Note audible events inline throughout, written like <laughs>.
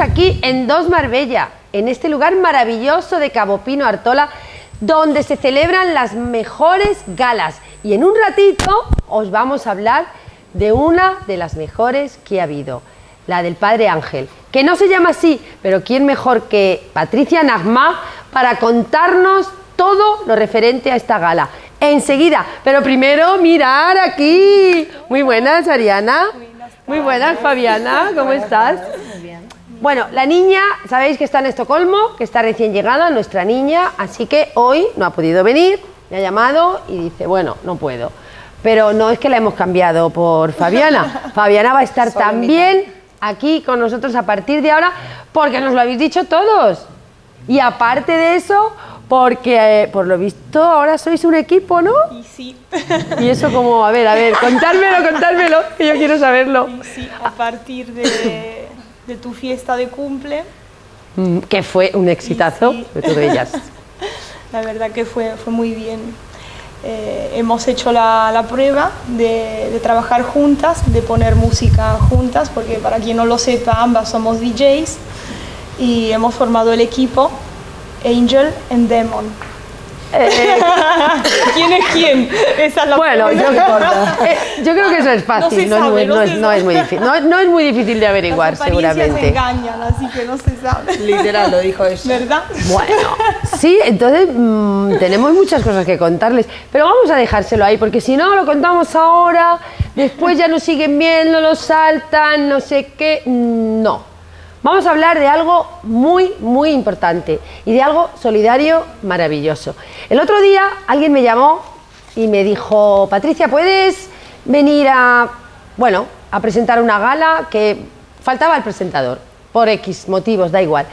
aquí en Dos Marbella, en este lugar maravilloso de Cabo Pino Artola, donde se celebran las mejores galas. Y en un ratito os vamos a hablar de una de las mejores que ha habido, la del Padre Ángel, que no se llama así, pero ¿quién mejor que Patricia Nagma para contarnos todo lo referente a esta gala? Enseguida, pero primero mirar aquí. Muy buenas, Ariana. Muy buenas, Fabiana, ¿cómo estás? Muy bien. Bueno, la niña, sabéis que está en Estocolmo, que está recién llegada, nuestra niña, así que hoy no ha podido venir, me ha llamado y dice, bueno, no puedo. Pero no es que la hemos cambiado por Fabiana. <laughs> Fabiana va a estar también aquí con nosotros a partir de ahora, porque nos lo habéis dicho todos. Y aparte de eso, porque eh, por lo visto ahora sois un equipo, ¿no? Y sí. Y eso como, a ver, a ver, contármelo, contármelo, que yo quiero saberlo. Y sí, a partir de, de tu fiesta de cumple. Mm, que fue un exitazo, Sí. de todas ellas. <laughs> La verdad que fue, fue muy bien. Eh, hemos hecho la, la prueba de, de trabajar juntas, de poner música juntas, porque para quien no lo sepa, ambas somos DJs y hemos formado el equipo Angel and Demon. Eh, <laughs> ¿Quién es quién? Esa es la bueno, yo, pregunta. <laughs> eh, yo creo que eso es fácil, No se es, sabe, muy, no no se es- no es muy sabe. difícil. No, es muy difícil de averiguar, Las seguramente. engañan, así que no se sabe. Literal, lo dijo ella. ¿Verdad? Bueno, sí, entonces mm, tenemos muchas cosas que contarles, pero vamos a dejárselo ahí, porque si no lo contamos ahora, después ya nos siguen viendo, lo saltan, no sé qué. No. Vamos a hablar de algo muy, muy importante y de algo solidario maravilloso. El otro día alguien me llamó y me dijo, Patricia, ¿puedes venir a, bueno, a presentar una gala que faltaba el presentador? Por X motivos, da igual.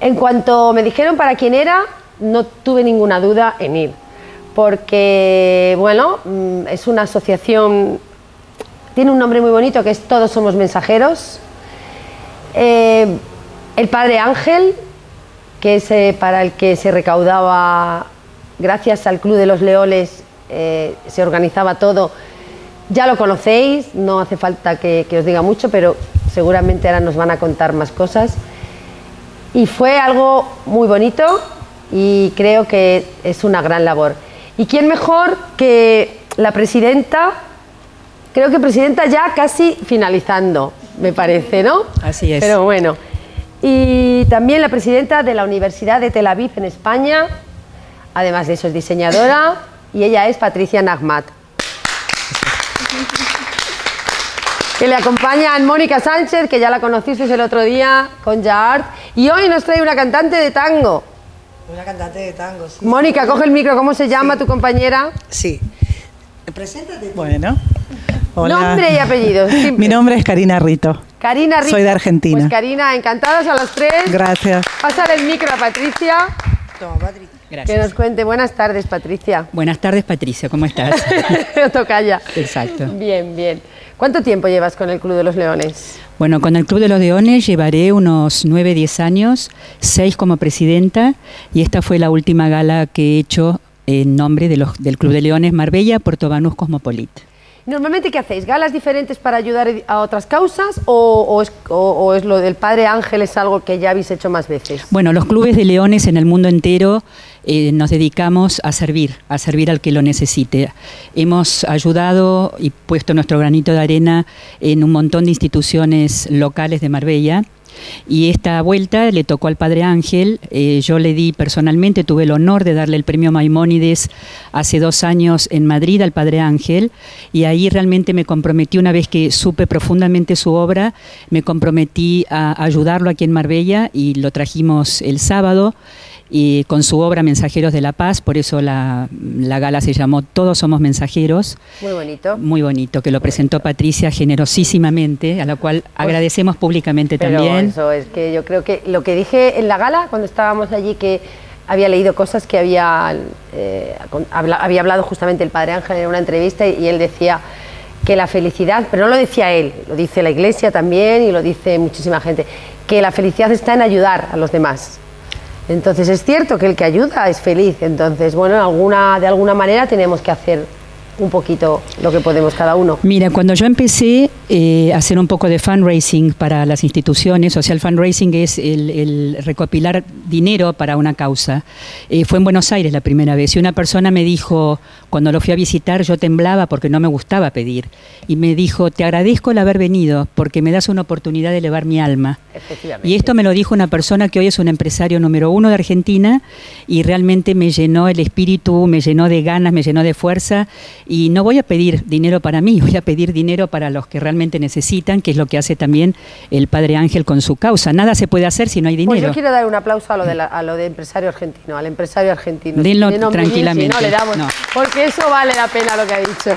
En cuanto me dijeron para quién era, no tuve ninguna duda en ir, porque, bueno, mm, es una asociación, tiene un nombre muy bonito que es Todos Somos Mensajeros. Eh, el Padre Ángel, que es eh, para el que se recaudaba, gracias al Club de los Leones, eh, se organizaba todo. Ya lo conocéis, no hace falta que, que os diga mucho, pero seguramente ahora nos van a contar más cosas. Y fue algo muy bonito y creo que es una gran labor. ¿Y quién mejor que la presidenta? Creo que presidenta ya casi finalizando, me parece, ¿no? Así es. Pero bueno. Y también la presidenta de la Universidad de Tel Aviv en España, además de eso es diseñadora, y ella es Patricia Nagmat. Que le acompañan Mónica Sánchez, que ya la conocisteis el otro día con Yaart, y hoy nos trae una cantante de tango. Una cantante de tango, sí. Mónica, coge el micro, ¿cómo se llama tu compañera? Sí. Preséntate. tú. Bueno. Hola. Nombre y apellido. <laughs> simple. Mi nombre es Karina Rito. Karina Rito. Soy de Argentina. Pues Karina, encantadas a las tres. Gracias. Pásale el micro a Patricia, Toma, Patri. que Gracias. nos cuente. Buenas tardes, Patricia. Buenas tardes, Patricia, ¿cómo estás? <laughs> Tocaya. Exacto. Bien, bien. ¿Cuánto tiempo llevas con el Club de los Leones? Bueno, con el Club de los Leones llevaré unos 9, 10 años, 6 como presidenta, y esta fue la última gala que he hecho en nombre de los, del Club de Leones Marbella, Puerto Banús Cosmopolit. Normalmente, ¿qué hacéis? ¿Galas diferentes para ayudar a otras causas o, es lo del Padre Ángel es algo que ya habéis hecho más veces? Bueno, los clubes de leones en el mundo entero eh, nos dedicamos a servir, a servir al que lo necesite. Hemos ayudado y puesto nuestro granito de arena en un montón de instituciones locales de Marbella. Y esta vuelta le tocó al Padre Ángel. eh, yo le di personalmente, tuve el honor de darle el premio Maimónides hace dos años en Madrid al Padre Ángel. Y ahí realmente me comprometí, una vez que supe profundamente su obra, me comprometí a ayudarlo aquí en Marbella y lo trajimos el sábado. Y con su obra Mensajeros de la Paz, por eso la, la gala se llamó Todos somos mensajeros, Muy bonito. muy bonito, que lo presentó Patricia generosísimamente, a la cual agradecemos públicamente Pero también. eso es que yo creo que lo que dije en la gala cuando estábamos allí que había leído cosas que había, eh, habla- había hablado justamente el Padre Ángel en una entrevista y, y él decía que la felicidad, pero no lo decía él, lo dice la Iglesia también y lo dice muchísima gente, que la felicidad está en ayudar a los demás. Entonces es cierto que el que ayuda es feliz, entonces bueno, alguna, de alguna manera tenemos que hacer un poquito lo que podemos cada uno. Mira, cuando yo empecé eh, a hacer un poco de fundraising para las instituciones, o sea, el fundraising es el, el recopilar dinero para una causa. Eh, fue en Buenos Aires la primera vez y una persona me dijo, cuando lo fui a visitar, yo temblaba porque no me gustaba pedir. Y me dijo, te agradezco el haber venido porque me das una oportunidad de elevar mi alma. Y esto me lo dijo una persona que hoy es un empresario número uno de Argentina y realmente me llenó el espíritu, me llenó de ganas, me llenó de fuerza. Y no voy a pedir dinero para mí, <laughs> voy a pedir dinero para los que realmente necesitan, que es lo que hace también el Padre Ángel con su causa. Nada se puede hacer si no hay Pues dinero. yo quiero dar un aplauso a lo de, la- a lo de empresario argentino, al empresario argentino. Denlo Si tranquilamente. No, le damos, No. Porque eso vale la pena lo que ha dicho.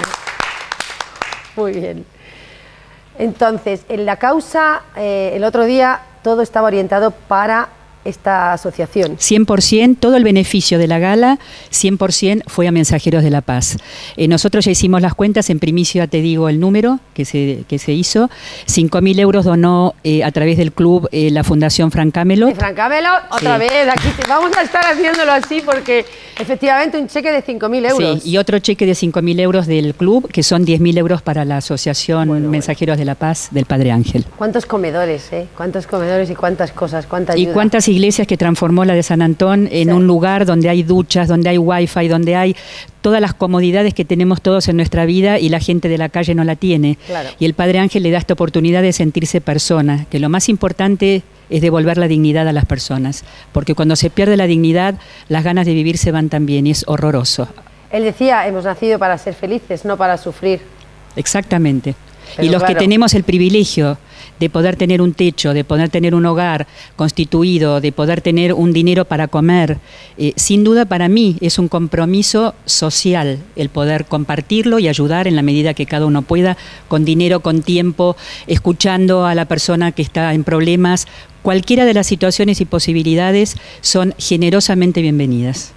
Muy bien. Entonces, en la causa, eh, el otro día todo estaba orientado para esta asociación. 100%, todo el beneficio de la gala, 100% fue a Mensajeros de la Paz. Eh, nosotros ya hicimos las cuentas, en primicia te digo el número que se, que se hizo. 5.000 euros donó eh, a través del club eh, la Fundación Frank Camelot. Francamelo, otra Sí. vez, aquí te- vamos a estar haciéndolo así porque efectivamente un cheque de 5.000 euros. Sí, y otro cheque de 5.000 euros del club, que son 10.000 euros para la Asociación Mensajeros de la Paz del Padre Ángel. ¿Cuántos comedores, eh? ¿Cuántos comedores y cuántas cosas? ¿Cuánta ¿Y ayuda? cuántas iglesias que transformó la de San Antón en Sí. un lugar donde hay duchas, donde hay wifi, donde hay todas las comodidades que tenemos todos en nuestra vida y la gente de la calle no la tiene? Claro. Y el Padre Ángel le da esta oportunidad de sentirse persona, que lo más importante es devolver la dignidad a las personas, porque cuando se pierde la dignidad, las ganas de vivir se van también y es horroroso. Él decía, hemos nacido para ser felices, no para sufrir. Exactamente. Pero y los que tenemos el privilegio de poder tener un techo, de poder tener un hogar constituido, de poder tener un dinero para comer, eh, sin duda para mí es un compromiso social el poder compartirlo y ayudar en la medida que cada uno pueda, con dinero, con tiempo, escuchando a la persona que está en problemas. Cualquiera de las situaciones y posibilidades son generosamente bienvenidas.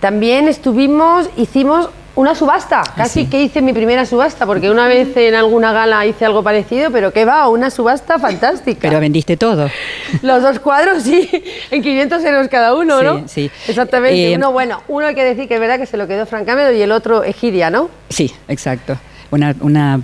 También estuvimos, hicimos una subasta, casi sí. que hice mi primera subasta, porque una vez en alguna gala hice algo parecido, pero que va, una subasta fantástica. Pero vendiste todo. Los dos cuadros, sí, en 500 euros cada uno, Sí, ¿no? sí. Exactamente. Eh, uno, bueno, uno hay que decir que es verdad que se lo quedó Frank Camedo y el otro Egidia, ¿no? Sí, exacto. Una, una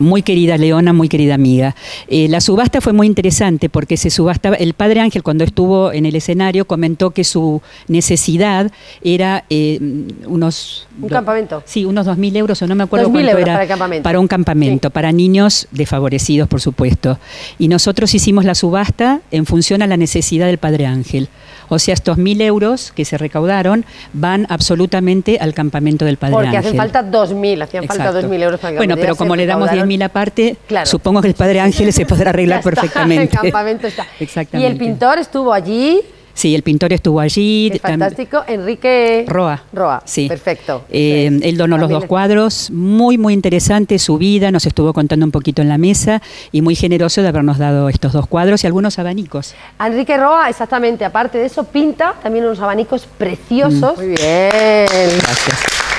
muy querida Leona, muy querida amiga. Eh, la subasta fue muy interesante porque se subastaba. El padre Ángel, cuando estuvo en el escenario, comentó que su necesidad era eh, unos. Un do- campamento. Sí, unos 2.000 euros, o no me acuerdo 2.000 cuánto euros era. para el campamento. Para un campamento, Sí. para niños desfavorecidos, por supuesto. Y nosotros hicimos la subasta en función a la necesidad del padre Ángel. O sea, estos 1.000 euros que se recaudaron van absolutamente al campamento del padre Porque Ángel. hacen falta 2.000, hacían falta Exacto. 2.000 euros para que Bueno, pero como le damos recaudaron. 10.000 aparte, Claro. supongo que el Padre Ángeles se podrá arreglar <laughs> Ya está, <laughs> perfectamente. El campamento está. Exactamente. <laughs> Y el pintor estuvo allí, Sí, el pintor estuvo allí. es fantástico, Enrique Roa. Roa, Sí. perfecto. Eh, él donó los dos cuadros, muy, muy interesante su vida, nos estuvo contando un poquito en la mesa y muy generoso de habernos dado estos dos cuadros y algunos abanicos. Enrique Roa, exactamente, aparte de eso, pinta también unos abanicos preciosos. Mm. Muy bien. Gracias.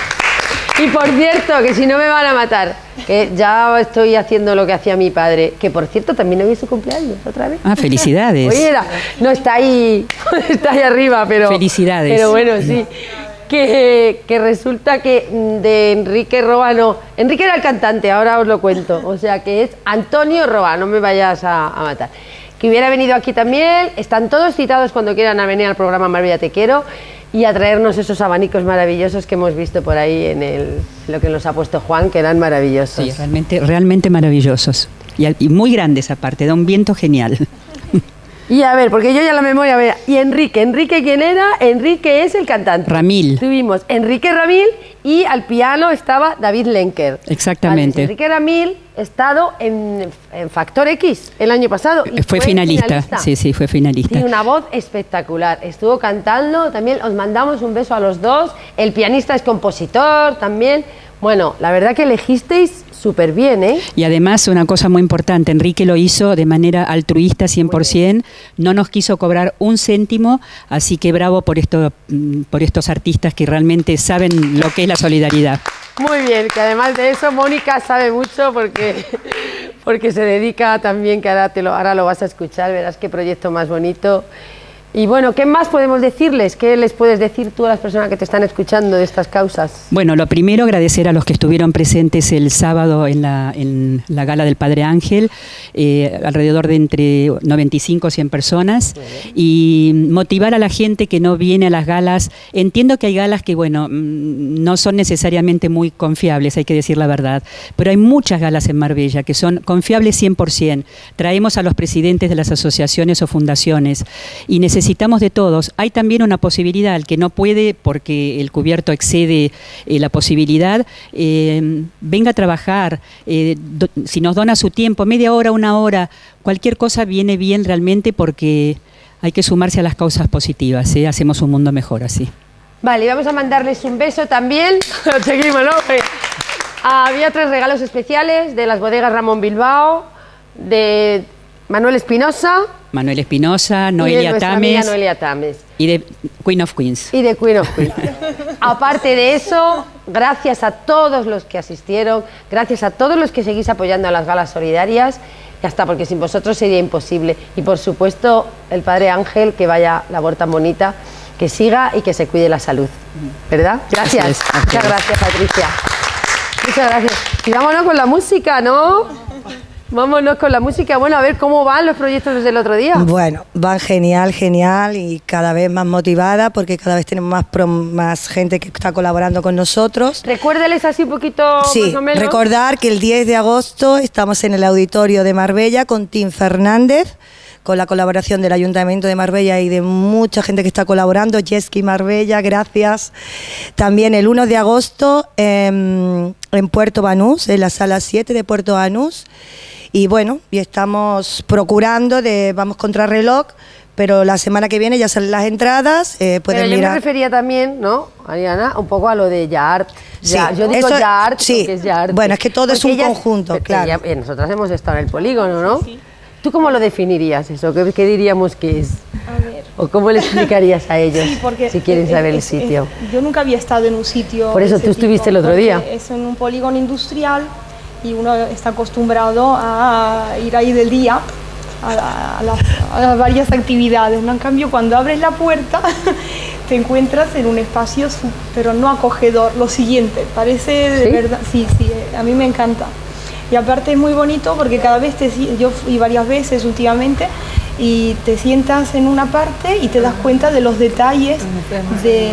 Y por cierto, que si no me van a matar, que ya estoy haciendo lo que hacía mi padre, que por cierto también hoy es su cumpleaños, otra vez. Ah, felicidades. Oye, era- no está ahí, <laughs> está ahí arriba, pero. Felicidades. Pero bueno, sí. Que, que resulta que mm, de Enrique Roa no. Enrique era el cantante, ahora os lo cuento. O sea que es Antonio Roa, no me vayas a, a matar. Que hubiera venido aquí también. Están todos citados cuando quieran a venir al programa Maravilla Te Quiero y a traernos esos abanicos maravillosos que hemos visto por ahí en el, lo que nos ha puesto Juan, que eran maravillosos. Sí, realmente, realmente maravillosos. Y, y muy grandes aparte, da un viento genial. Y a ver, porque yo ya la memoria, a ver, y Enrique, ¿Enrique quién era? Enrique es el cantante. Ramil. Tuvimos Enrique Ramil y al piano estaba David Lenker. Exactamente. Vale, Enrique Ramil estado en, en Factor X el año pasado. y Fue finalista. Sí, sí, fue finalista. Tiene una voz espectacular. Estuvo cantando, también os mandamos un beso a los dos. El pianista es compositor también. Bueno, la verdad que elegisteis súper bien, ¿eh? Y además, una cosa muy importante, Enrique lo hizo de manera altruista 100%, no nos quiso cobrar un céntimo, así que bravo por, esto, mm, por estos artistas que realmente saben lo que es la solidaridad. Muy bien, que además de eso Mónica sabe mucho porque, porque se dedica también, que ahora, te lo, ahora lo vas a escuchar, verás qué proyecto más bonito. Y bueno, ¿qué más podemos decirles? ¿Qué les puedes decir tú a las personas que te están escuchando de estas causas? Bueno, lo primero, agradecer a los que estuvieron presentes el sábado en la, en la gala del Padre Ángel, eh, alrededor de entre 95 y 100 personas, y motivar a la gente que no viene a las galas. Entiendo que hay galas que, bueno, mm, no son necesariamente muy confiables, hay que decir la verdad, pero hay muchas galas en Marbella que son confiables 100%. Traemos a los presidentes de las asociaciones o fundaciones y necesitamos de todos. Hay también una posibilidad, el que no puede porque el cubierto excede eh, la posibilidad, eh, venga a trabajar, eh, si nos dona su tiempo, media hora, una hora, cualquier cosa viene bien realmente porque hay que sumarse a las causas positivas, hacemos un mundo mejor así. Vale, vamos a mandarles un beso también. <laughs> Seguimos, ¿no? Había tres regalos especiales de las bodegas Ramón Bilbao, de Manuel Espinosa Manuel Espinosa, y de Noelia Tames Noelia Tames. y de Queen of Queens. y de Queen of Queens. <laughs> Aparte de eso, gracias a todos los que asistieron, gracias a todos los que seguís apoyando a las galas solidarias, y hasta porque sin vosotros sería imposible. Y por supuesto, el Padre Ángel, que vaya labor tan bonita, que siga y que se cuide la salud. ¿Verdad? Gracias. Así Muchas gracias, Patricia. Muchas gracias. Y vámonos con la música, ¿no? Vámonos con la música. Bueno, a ver cómo van los proyectos desde el otro día. Bueno, van genial, genial y cada vez más motivada porque cada vez tenemos más, pro- más gente que está colaborando con nosotros. Recuérdales así un poquito Sí, más o menos. recordar que el 10 de agosto estamos en el auditorio de Marbella con Tim Fernández, con la colaboración del Ayuntamiento de Marbella y de mucha gente que está colaborando, Yeski Marbella, gracias. También el 1 de agosto em, en Puerto Banús, en la sala 7 de Puerto Banús. Y bueno, y estamos procurando de, vamos contra reloj, pero la semana que viene ya salen las entradas, eh, pueden Pero yo me mirar. refería también, ¿no, Ariana? Un poco a lo de Yart. Sí, Ya- yo digo eso- Yart, sí. es Yart. Bueno, es que todo es Porque un ellas- conjunto, claro. ya- eh, nosotras hemos estado en el polígono, ¿no? ¿Tú cómo lo definirías eso? ¿Qué, qué diríamos que es? A ver. ¿O cómo le explicarías a <laughs> ellos Sí, porque si quieren es- saber el es- sitio? es- yo nunca había estado en un sitio. Por eso tú estuviste el otro día. Es en un polígono industrial y uno está acostumbrado a ir ahí del día a, la- a las, a las varias actividades. ¿no? En cambio, cuando abres la puerta, <laughs> te encuentras en un espacio, pero no acogedor. Lo siguiente, parece de ¿Sí? verdad. Sí, sí, eh, a mí me encanta. Y aparte es muy bonito porque cada vez te yo fui varias veces últimamente y te sientas en una parte y te das cuenta de los detalles de,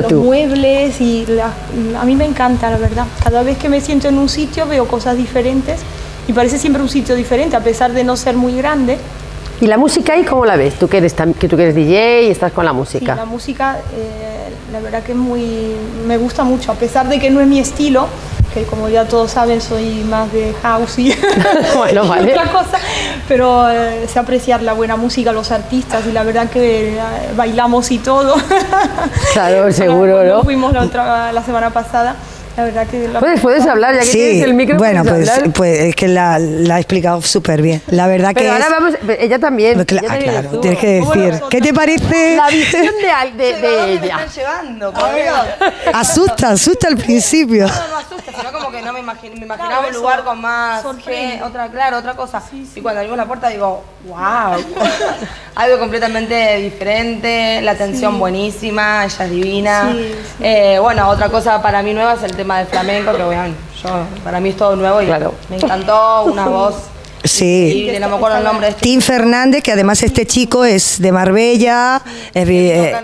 los muebles y la- a mí me encanta la verdad. Cada vez que me siento en un sitio veo cosas diferentes y parece siempre un sitio diferente a pesar de no ser muy grande. ¿Y la música ahí cómo la ves? Tú que eres, que tú que eres DJ y estás con la Sí, música. la música, eh, la verdad que es muy, me gusta mucho, a pesar de que no es mi estilo, que como ya todos saben soy más de house y <laughs> Bueno, vale. otra cosa, pero eh, sé apreciar la buena música, los artistas y la verdad que eh, bailamos y todo. Claro, <laughs> seguro, Cuando ¿no? Fuimos la, otra, la semana pasada, la verdad que... la- ¿Puedes, puedes hablar, ya que tienes el micro, bueno, pues, pues es que la, la ha explicado súper bien. La verdad Pero que ahora es... vamos, ella también. Pues ella ah, también claro, estuvo. tienes que ¿Cómo decir? ¿qué te parece? La visión de, de, <laughs> de ella. llevando, Asusta, asusta al principio. No, no asusta, sino como que no me, imagin- me imaginaba Claro, un eso lugar con más gente, otra, claro, otra cosa. Y cuando abrimos la puerta digo, wow, <laughs> algo completamente diferente, la atención buenísima, ella es divina. Sí, Eh, bueno, otra cosa para mí nueva es el tema del flamenco, que bueno, yo, para mí es todo nuevo y Claro. me encantó, una voz Sí. no me acuerdo el nombre de este Tim Fernández, que además este chico es de Marbella. toca eh,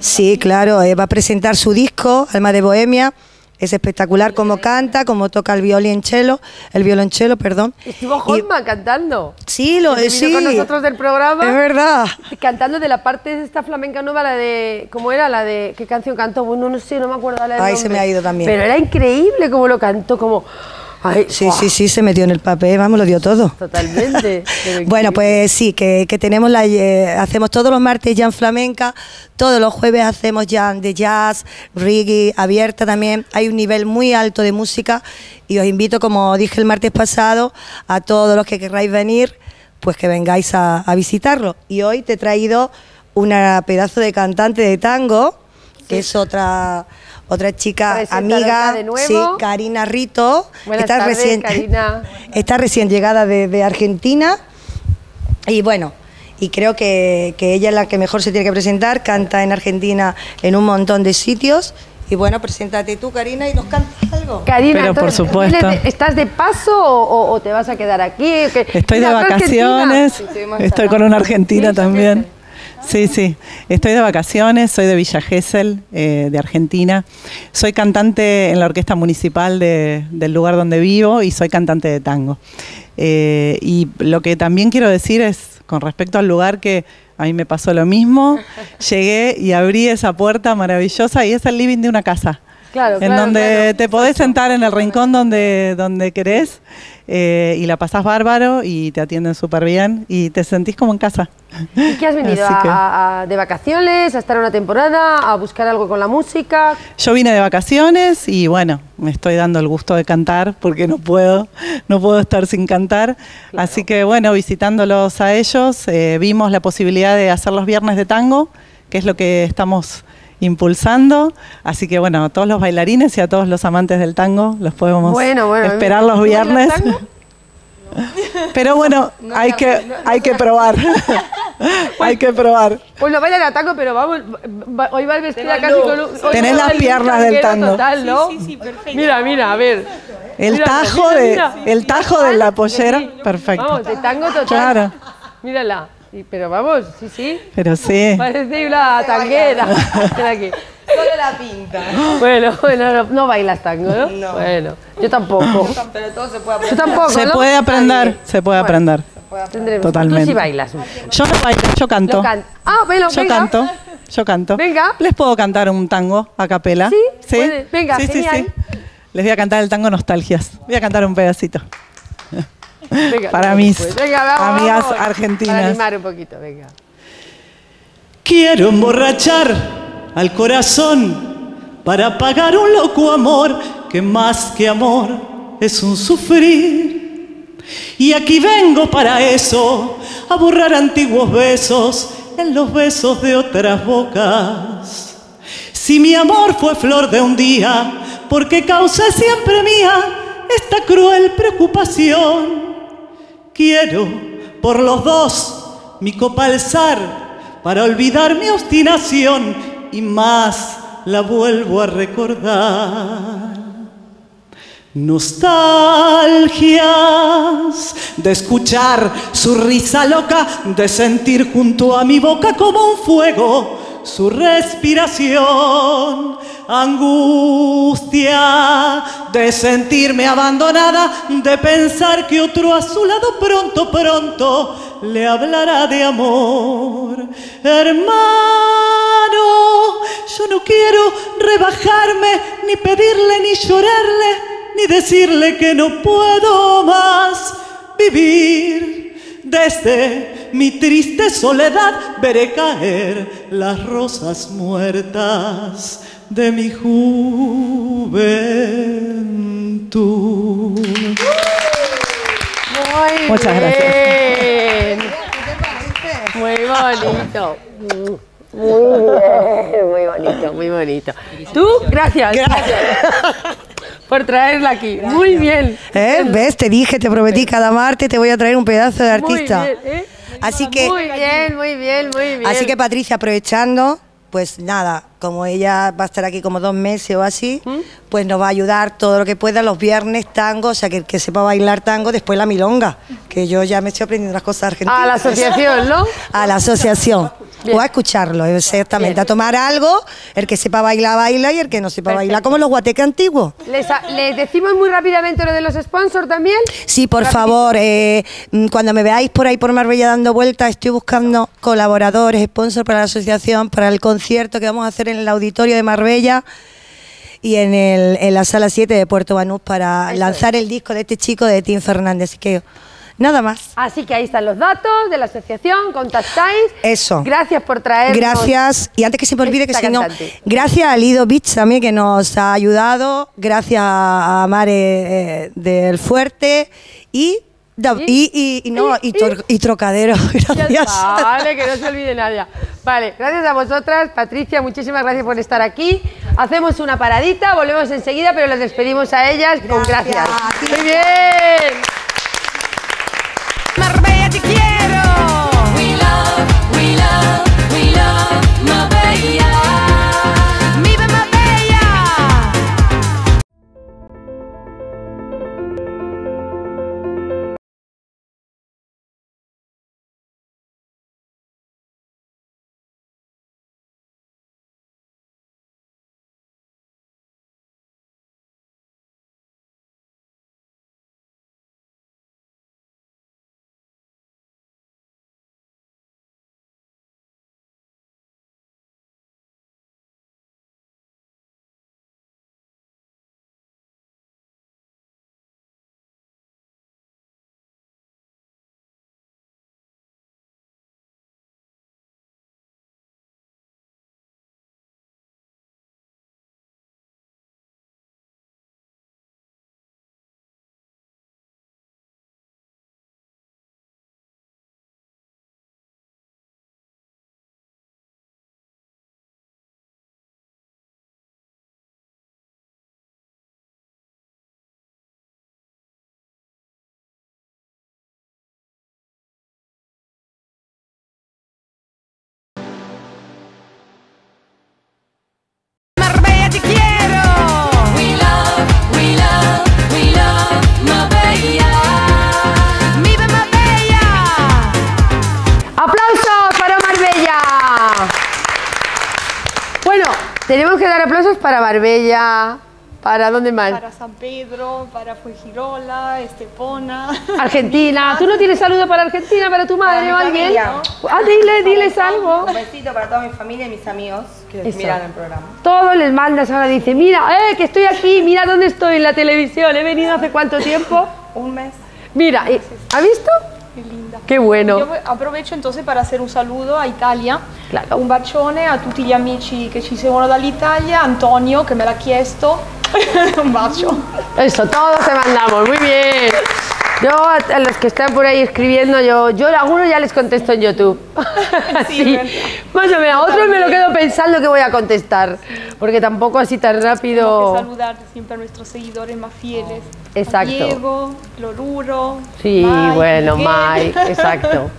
sí, claro, eh, va a presentar su disco, Alma de Bohemia. Es espectacular cómo canta, cómo toca el violonchelo, el violonchelo, perdón. Estuvo Y- Holman cantando. sí, lo es, sí. con nosotros del programa. Es verdad. Cantando de la parte de esta flamenca nueva, la de. ¿Cómo era? La de. ¿Qué canción cantó? Bueno, no sé, no me acuerdo. la del Ay, se nombre. me ha ido también. Pero era increíble cómo lo cantó, como. Ay, Sí, sí, sí, se metió en el papel, vamos, lo dio todo. Totalmente. <laughs> Bueno, pues sí, que, que tenemos la, eh, hacemos todos los martes jam flamenca, todos los jueves hacemos jam de jazz, reggae, abierta también. Hay un nivel muy alto de música y os invito, como dije el martes pasado, a todos los que queráis venir, pues que vengáis a, a visitarlo. Y hoy te he traído una pedazo de cantante de tango, que es otra otra chica amiga, de nuevo. sí, Karina Rito. Buenas está tardes, Karina. <laughs> Está recién llegada de, de Argentina. Y bueno, y creo que, que ella es la que mejor se tiene que presentar, canta en Argentina en un montón de sitios. Y bueno, preséntate tú, Karina, y nos cantas algo. Karina, Pero por supuesto. ¿vienes de- ¿estás de paso o, te vas a quedar aquí? ¿Qué- Estoy de ¿Mira, acá vacaciones, Argentina? estoy con una argentina Sí, también. Sí, sí, estoy de vacaciones, soy de Villa Gesell, eh, de Argentina. Soy cantante en la orquesta municipal de- del lugar donde vivo y soy cantante de tango. Eh, y lo que también quiero decir es, con respecto al lugar que a mí me pasó lo mismo, <laughs> llegué y abrí esa puerta maravillosa y es el living de una casa. Claro, en claro, donde claro. te podés sentar en el rincón donde, donde querés eh, y la pasás bárbaro y te atienden súper bien y te sentís como en casa. ¿Y qué has venido? A- que- a- a- ¿De vacaciones? ¿A estar una temporada? ¿A buscar algo con la música? Yo vine de vacaciones y bueno, me estoy dando el gusto de cantar porque no puedo, no puedo estar sin cantar. Así que bueno, visitándolos a ellos, eh, vimos la posibilidad de hacer los viernes de tango, que es lo que estamos impulsando. Así que bueno, a todos los bailarines y a todos los amantes del tango los podemos Bueno, bueno, esperar ¿tú los viernes. Pero <laughs> <laughs> bueno, hay que, hay que probar. hay que probar. Pues no bailan a tango, pero vamos, va- hoy va vestida casi con un... Tenés las piernas del tango. Total, ¿no? Sí, sí, sí, perfecto. Mira, mira, a ver. El Mira, tajo mira, de, mira. el tajo de la pollera, perfecto. Vamos, de tango total. Claro. Mírala. Y- pero vamos, sí, sí. Pero sí. Parece una tanguera. Aquí. Solo la pinta. Bueno, bueno, no, no bailas tango, ¿no? No. Bueno, yo tampoco. Pero todo se puede Yo aprender. tampoco, Se ¿no? puede aprender, se puede aprender. Tendremos. Totalmente. Tú sí bailas. Yo no bailo, yo canto. Yo can- Ah, bueno, Yo venga. canto, yo canto. Venga. ¿Les puedo cantar un tango a capela? Sí, puede. Venga, sí, sí, genial. sí. Les voy a cantar el tango Nostalgias. Voy a cantar un pedacito. Venga, Para mis pues. Venga, vamos, amigas vamos. argentinas. Para animar un poquito, venga. Quiero emborrachar al corazón para pagar un loco amor que más que amor es un sufrir. Y aquí vengo para eso, a borrar antiguos besos en los besos de otras bocas. Si mi amor fue flor de un día, porque causé siempre mía esta cruel preocupación. Quiero por los dos mi copa alzar para olvidar mi obstinación y más la vuelvo a recordar. Nostalgias de escuchar su risa loca, de sentir junto a mi boca como un fuego su respiración. Angustia de sentirme abandonada, de pensar que otro a su lado pronto, pronto le hablará de amor. Hermano, yo no quiero rebajarme, ni pedirle, ni llorarle, ni decirle que no puedo más vivir. Desde mi triste soledad veré caer las rosas muertas de mi juventud. Muy Muchas bien. Muy bonito. Muy bien, muy bonito, muy bonito. ¿Tú? Gracias. Gracias. <laughs> Por traerla aquí. Muy bien. ¿Eh? ¿Ves? Te dije, te prometí, cada martes te voy a traer un pedazo de artista. Muy bien, ¿eh? Así que, Muy bien, muy bien, muy bien. así que Patricia, aprovechando, pues nada, como ella va a estar aquí como dos meses o así, ¿Mm? pues nos va a ayudar todo lo que pueda los viernes tango, o sea, que el que sepa bailar tango, después la milonga, que yo ya me estoy aprendiendo las cosas argentinas. A la asociación, ¿no? <laughs> A la asociación. Bien. O a escucharlo, exactamente. Bien. A tomar algo, el que sepa bailar, baila y el que no sepa bailar, Perfecto. como los guatecas antiguos. ¿Les, a- les decimos muy rápidamente lo de los sponsors también? Sí, por Rapidito. favor, eh, mm, cuando me veáis por ahí por Marbella dando vueltas, estoy buscando colaboradores, sponsors para la asociación, para el concierto que vamos a hacer en el auditorio de Marbella y en, el, en la sala 7 de Puerto Banús para Eso lanzar el disco de este chico de Tim Fernández. Así que nada más. Así que ahí están los datos de la asociación, contactáis. Eso. Gracias por traer. Gracias, y antes que se me olvide que si no, gracias a Lido Beach también que nos ha ayudado, gracias a Mare eh, del Fuerte y, ¿Y? y, y- y no, ¿Y? Trocadero, <laughs> gracias. Vale, que no se olvide nadie. Vale, gracias a vosotras. Patricia, muchísimas gracias por estar aquí. Hacemos una paradita, volvemos enseguida, pero les despedimos a ellas con gracias. Gracias. Muy bien. love, we love, my baby. Tenemos que dar aplausos para Marbella, ¿para dónde más? Para San Pedro, para Fuengirola, Estepona. Argentina. ¿Tú no tienes saludo para Argentina, para tu madre o Para mi alguien? familia. Ah, dile, diles algo. Un besito para toda mi familia y mis amigos que Eso. miran el programa. Todos les mandas ahora, dice, mira, eh, que estoy aquí, mira dónde estoy en la televisión, he venido hace cuánto tiempo. Un mes. Mira, ¿ha visto? Qué linda. Qué bueno. Io approfitto entonces per hacer un saludo a Italia, Claro. un bacione a tutti gli amici che ci seguono dall'Italia, Antonio che me l'ha chiesto, <laughs> un bacio. Eso, todos te mandamos, muy bien. Yo a, los que están por ahí escribiendo, yo, yo a algunos ya les contesto en YouTube. <laughs> Sí, <laughs> más o menos. Otros me lo quedo pensando que voy a contestar, porque tampoco así tan Tengo que rápido. saludar siempre a nuestros seguidores más fieles. Exacto. A Diego, Loruro. Sí, bueno. Mike, exacto.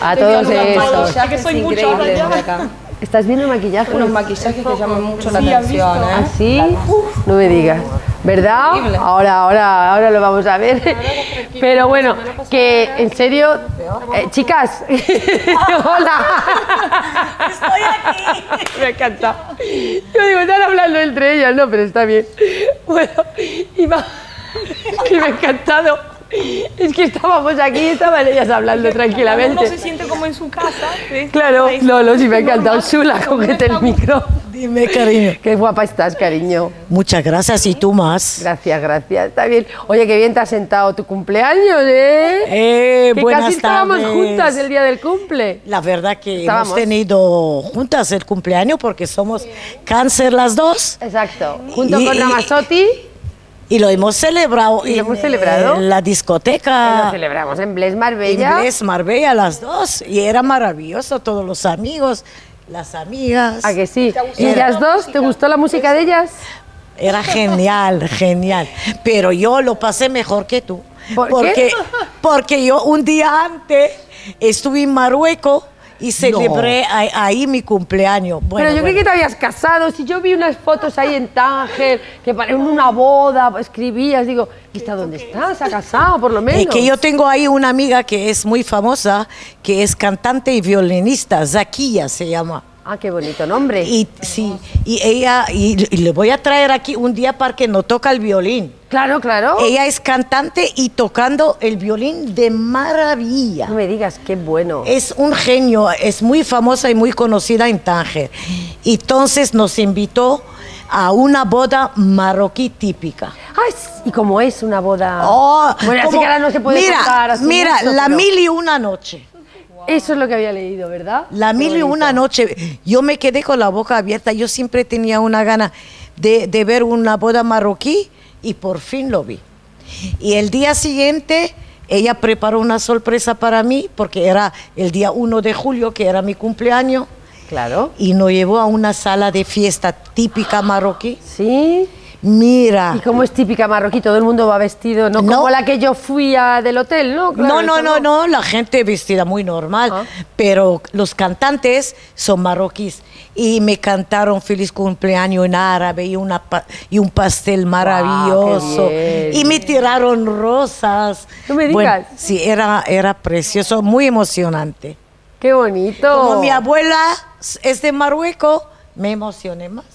A Te todos esos. Maquillajes soy mucho ahora ya. ¿Estás viendo maquillaje? Unos maquillajes que llaman mucho la Sí, ¿has atención? ¿eh? ¿Ah, sí? No me digas. ¿Verdad? Ahora, ahora, ahora lo vamos a ver. Pero bueno, que en serio, eh, chicas, <laughs> hola. Estoy aquí. Me encanta. Yo digo, están hablando entre ellas, no, pero está bien. Bueno, y va, <laughs> que me ha encantado. Es que estábamos aquí estaban ellas hablando Uno se tranquilamente. siente como en su casa. ¿ves? Claro, no, sí me ha encantado. Chula, cógete el micro. Dime, cariño. <laughs> Qué guapa estás, cariño. Muchas gracias y tú más. Gracias, gracias. Está bien. Oye, qué bien te has sentado tu cumpleaños, ¿eh? Eh, que buenas casi estábamos tardes. juntas el día del cumple. La verdad que Estábamos. hemos tenido juntas el cumpleaños porque somos cáncer las dos Exacto. Junto Y- con y- Ramazotti. Y lo hemos celebrado ¿Y lo en, hemos celebrado? en la que discoteca Lo celebramos en Bles en Marbella. Bles Marbella las dos y era maravilloso todos los amigos, las amigas. ¿A que sí? ¿Y ellas dos? ¿Te gustó la música de ellas? Era genial, <laughs> genial. Pero yo lo pasé mejor que tú. ¿Por qué? porque, porque yo un día antes estuve en Marruecos y celebré ahí, ahí mi cumpleaños. Bueno, Pero yo bueno. creí que te habías casado. Si yo vi unas fotos ahí en Tánger, que parecían una boda, escribías, digo, ¿y está dónde está? ¿Se ha casado, por lo menos? Es que yo tengo ahí una amiga que es muy famosa, que es cantante y violinista, Zakia se llama. Ah, qué bonito nombre. Y sí, y ella, y, y le voy a traer aquí un día para que no toca el violín. Claro, claro. Ella es cantante y tocando el violín de maravilla. No me digas, qué bueno. Es un genio, es muy famosa y muy conocida en Tánger. Y Entonces nos invitó a una boda marroquí típica. Es- y como es una boda. Oh, bueno, así que ahora no se puede mira, contar Mira, mucho, la pero mil y una noche. Eso es lo que había leído, ¿verdad? La mil y una noche. Yo me quedé con la boca abierta. Yo siempre tenía una gana de, de ver una boda marroquí y por fin lo vi. Y el día siguiente ella preparó una sorpresa para mí porque era el día 1 de julio, que era mi cumpleaños, Claro. y nos llevó a una sala de fiesta típica marroquí. Sí. Mira. Y como es típica marroquí, todo el mundo va vestido, no, No. como la que yo fui a, del hotel, ¿no? Claro, no, no, no, no, la gente vestida muy normal, Ah. pero los cantantes son marroquíes y me cantaron feliz cumpleaños en árabe y, una pa- y un pastel maravilloso y me tiraron rosas. No me Bueno, digas. sí, era, era precioso, muy emocionante. Qué bonito. Como mi abuela es de Marruecos, me emocioné más.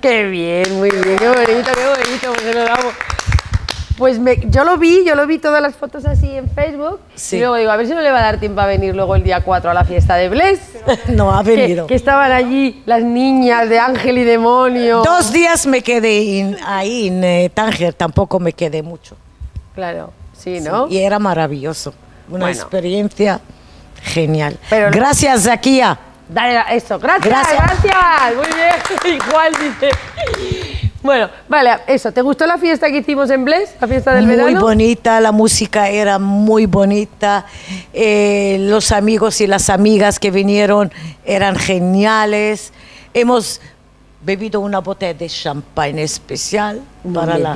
Qué bien, muy bien, qué bonito, qué bonito, pues lo damos. Pues me- yo lo vi, yo lo vi todas las fotos así en Facebook. Sí. Y luego digo, a ver si no le va a dar tiempo a venir luego el día 4 a la fiesta de Bles. No ha venido. que estaban allí las niñas de Ángel y Demonio. Dos días me quedé en- ahí en eh, Tánger, tampoco me quedé mucho. Claro, sí, ¿no? Y era maravilloso. Una Bueno. experiencia genial. Pero- Gracias, Zakia. Dale eso, gracias, Gracias. gracias. Muy bien, <laughs> igual dice. Bueno, vale, eso. ¿Te gustó la fiesta que hicimos en Bles? La fiesta del Muy verano. bonita, la música era muy bonita. eh, los amigos y las amigas que vinieron eran geniales. Hemos bebido una botella de champán especial para la.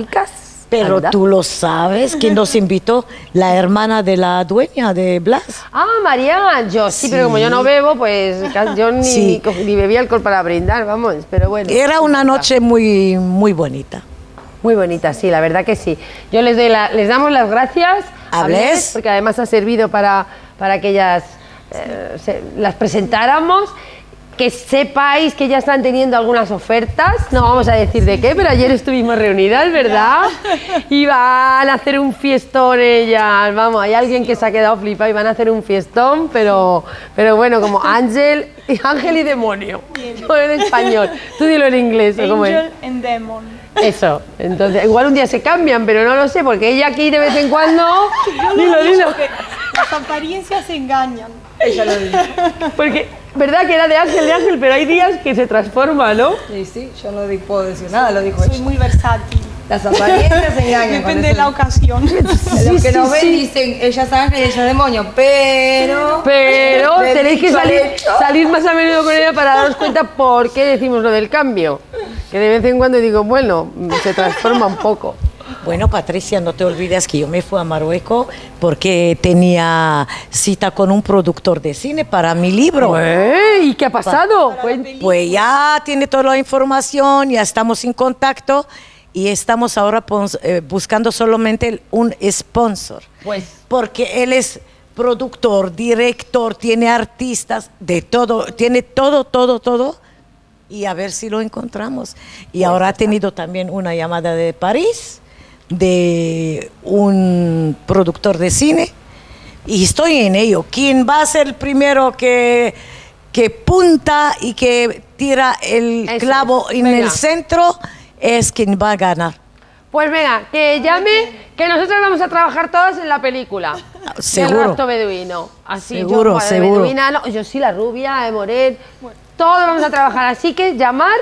Pero Anda. tú lo sabes, que nos <laughs> invitó la hermana de la dueña de Blas. Ah, María, yo sí, pero como yo no bebo, pues yo ni, Sí. ni co- ni bebí alcohol para brindar, vamos, pero bueno. Era una noche muy, muy bonita. Muy bonita, sí, la verdad que sí. Yo les, doy la- les damos las gracias a ¿Hables? Bles, porque además ha servido para, para que ellas eh, se- las presentáramos. Que sepáis que ya están teniendo algunas ofertas, no vamos a decir de qué, pero ayer estuvimos reunidas, ¿verdad? Y van a hacer un fiestón ellas, vamos, hay alguien que se ha quedado flipado y van a hacer un fiestón, pero, pero bueno, como Ángel, Ángel y demonio, yo en español, tú dilo en inglés, ¿o cómo es? Angel and Demon. Eso, entonces, igual un día se cambian, pero no lo sé, porque ella aquí de vez en cuando... Dilo, dilo. Porque las apariencias engañan. Porque, ¿verdad que era de Ángel de Ángel? Pero hay días que se transforma, ¿no? Sí, sí, yo no puedo decir nada, lo dijo Soy ella. muy versátil. Las apariencias engañan. Depende de la ocasión. <laughs> Los que Sí, nos sí, ven sí. dicen, ella es ángel y ella es demonio, pero... Pero tenéis que salir, salir más a menudo con ella para daros cuenta por qué decimos lo del cambio. Que de vez en cuando digo, bueno, se transforma un poco. Bueno, Patricia, no te olvides que yo me fui a Marruecos porque tenía cita con un productor de cine para mi libro. Eh, ¿Y qué ha pasado? Pues ya tiene toda la información, ya estamos en contacto y estamos ahora eh, buscando solamente un sponsor. Pues Porque él es productor, director, tiene artistas, de todo, tiene todo, todo, todo. Y a ver si lo encontramos. Y ahora ha tenido también una llamada de París, de un productor de cine. Y estoy en ello. ¿Quién va a ser el primero que, que punta y que tira el Eso clavo es. en Venga. el centro? Es quien va a ganar. Pues venga, que llame, que nosotros vamos a trabajar todas en la película. Seguro. El rapto beduino. Así, Seguro, yo, seguro. beduina, no, yo sí, la rubia, de Moret. Todos vamos a trabajar. Así que llamar,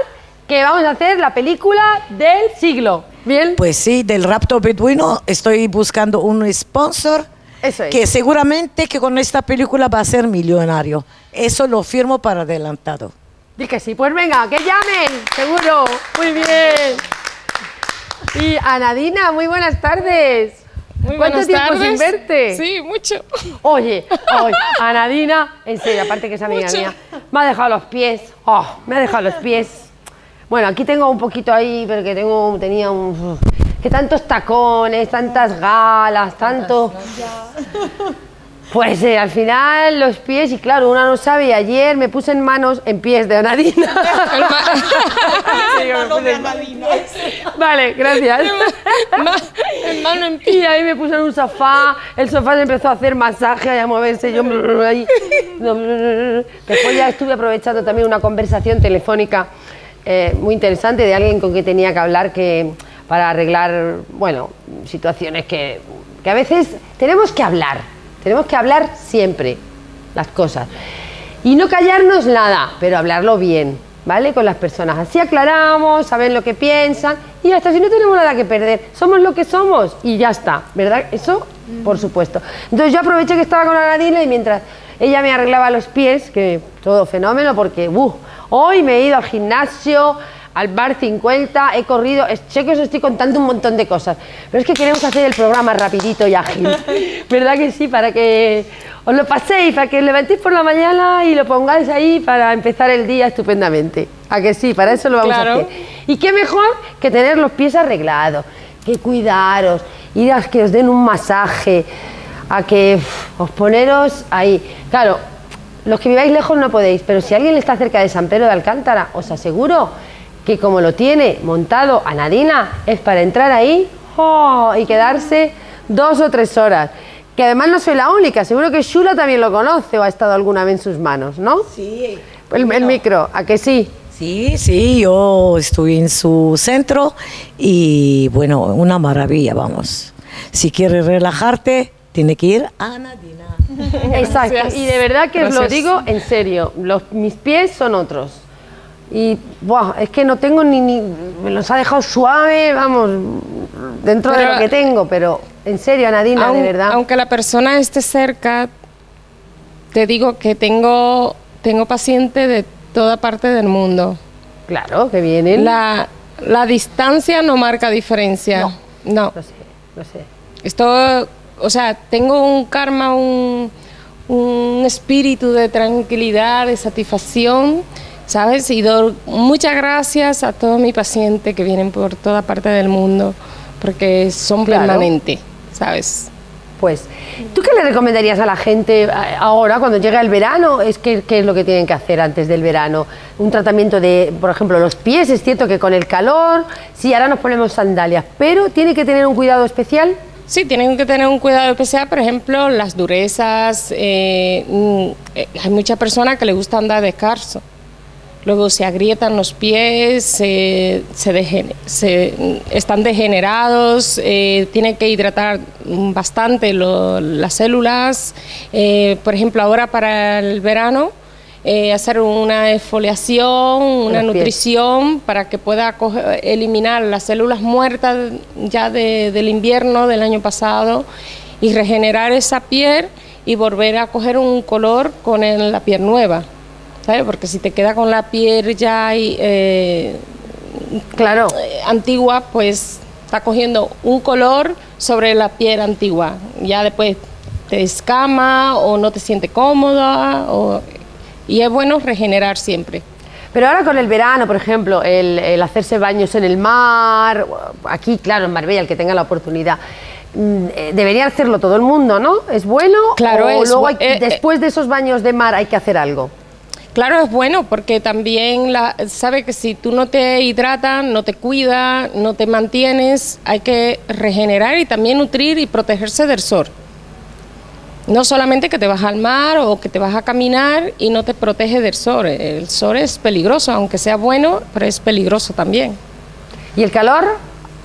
que vamos a hacer la película del siglo. ¿Bien? Pues sí, del rapto beduino estoy buscando un sponsor Eso es. que seguramente que con esta película va a ser millonario. Eso lo firmo para adelantado. Di que sí, pues venga, que llamen, seguro. Muy bien. Y Anadina, muy buenas tardes. Muy ¿Cuánto buenas tiempo tardes. sin verte? Sí, mucho. Oye, oye, <laughs> Anadina, en serio, aparte que es amiga Mucho. mía, me ha dejado los pies. Oh, me ha dejado los pies. Bueno, aquí tengo un poquito ahí, pero que tengo, tenía un... Que tantos tacones, tantas galas, tanto... Pues eh, al final los pies, y claro, una no sabe, y ayer me puse en manos, en pies de Anadina. De Amadina. Vale, gracias. Hermano en Y ahí me puse en un sofá, el sofá se empezó a hacer masaje, a moverse, yo ahí. Después ya estuve aprovechando también una conversación telefónica eh, muy interesante de alguien con quien tenía que hablar que, para arreglar, bueno, situaciones que, que a veces tenemos que hablar, tenemos que hablar siempre las cosas. Y no callarnos nada, pero hablarlo bien, ¿vale? Con las personas. Así aclaramos, saben lo que piensan y hasta si no tenemos nada que perder, somos lo que somos y ya está, ¿verdad? Eso, por supuesto. Entonces yo aproveché que estaba con Anadina y mientras ella me arreglaba los pies, que todo fenómeno, porque hoy me he ido al gimnasio, al bar 50, he corrido, es- sé que os estoy contando un montón de cosas, pero es que queremos hacer el programa rapidito y ágil, <laughs> ¿verdad que sí? Para que os lo paséis, para que levantéis por la mañana y lo pongáis ahí para empezar el día estupendamente. ¿A que sí? Para eso lo vamos Claro. a hacer. Y qué mejor que tener los pies arreglados, que cuidaros, ir a que os den un masaje, a que os poneros ahí. Claro, los que viváis lejos no podéis, pero si alguien está cerca de San Pedro de Alcántara, os aseguro que como lo tiene montado a Nadina, es para entrar ahí ¡oh! y quedarse dos o tres horas. Que además no soy la única, seguro que Shula también lo conoce o ha estado alguna vez en sus manos, ¿no? Sí. El, el micro, ¿a que sí? Sí, sí, yo estuve en su centro y bueno, una maravilla, vamos. Si quieres relajarte, tiene que ir a Nadina. <laughs> Exacto, Gracias. y de verdad que os lo digo en serio, los, mis pies son otros. Y buah, es que no tengo ni, ni. Me los ha dejado suave, vamos, dentro de Pero- lo que tengo, pero en serio, Nadina, de Aun- verdad. Aunque la persona esté cerca, te digo que tengo, tengo pacientes de toda parte del mundo. Claro, que vienen. La, la distancia no marca diferencia. No. Lo sé, lo sé. Esto, o sea, tengo un karma, un, un espíritu de tranquilidad, de satisfacción, ¿sabes? Y doy muchas gracias a todos mis pacientes que vienen por toda parte del mundo, porque son Claro. permanentes, ¿sabes? Pues, ¿tú qué le recomendarías a la gente eh, ahora, cuando llega el verano? Es que, ¿Qué es lo que tienen que hacer antes del verano? Un tratamiento de, por ejemplo, los pies, es cierto que con el calor, sí, ahora nos ponemos sandalias, pero tiene que tener un cuidado especial. Sí, tienen que tener un cuidado especial, por ejemplo, las durezas. eh, mm, eh, hay muchas personas que les gusta andar descalzo. Luego se agrietan los pies, se, se degen- se- mm, están degenerados, eh, tienen que hidratar bastante lo- las células. Eh, por ejemplo, ahora para el verano, eh, hacer una exfoliación, una nutrición para que pueda coge- eliminar las células muertas ya de- del invierno del año pasado y regenerar esa piel y volver a coger un color con el- la piel nueva. ¿sabes? Porque si te queda con la piel ya eh, Claro. eh, antigua, pues está cogiendo un color sobre la piel antigua. Ya después te escama o no te siente cómoda o- y es bueno regenerar siempre. Pero ahora con el verano, por ejemplo, el, el hacerse baños en el mar, aquí, claro, en Marbella, el que tenga la oportunidad, mm, eh, debería hacerlo todo el mundo, ¿no? ¿Es bueno? Claro, o es luego hay- eh, eh. después de esos baños de mar hay que hacer algo. Claro, es bueno porque también la, sabe que si tú no te hidratas, no te cuidas, no te mantienes, hay que regenerar y también nutrir y protegerse del sol. No solamente que te vas al mar o que te vas a caminar y no te protege del sol. El sol es peligroso, aunque sea bueno, pero es peligroso también. ¿Y el calor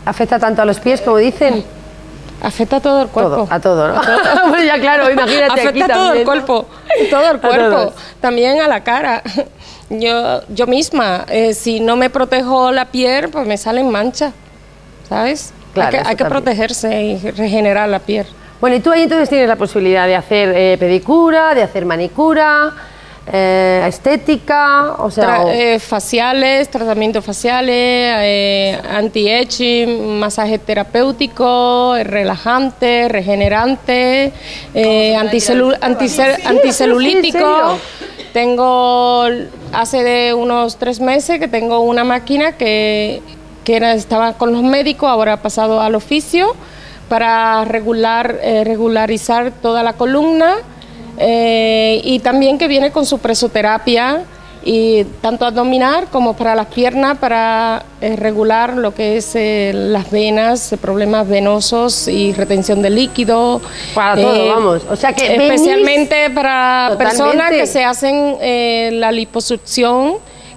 afecta tanto a los pies como dicen? Afecta a todo el cuerpo. Todo, a todo, ¿no? <laughs> Pues ya claro, imagínate Afecta aquí a todo también, <laughs> el ¿no? cuerpo, todo el A cuerpo, todos. también a la cara. <laughs> Yo, yo misma, eh, si no me protejo la piel, pues me salen manchas, ¿sabes? Claro, hay que, hay protegerse y regenerar la piel. Bueno, y tú ahí entonces tienes la posibilidad de hacer eh, pedicura, de hacer manicura, eh, estética, o sea... Tra- eh, faciales, tratamientos faciales, eh, anti-aging, masaje terapéutico, relajante, regenerante, anticelu- anticel- ¿en anticelulítico. tengo, hace de unos tres meses que tengo una máquina que, que era, estaba con los médicos, ahora ha pasado al oficio para regular, eh, regularizar toda la columna eh, y también que viene con su presoterapia y tanto abdominal como para las piernas para eh, regular lo que es eh, las venas, eh, problemas venosos y retención de líquido. Para todo, vamos. O sea que especialmente para Totalmente. personas que se hacen eh, la liposucción,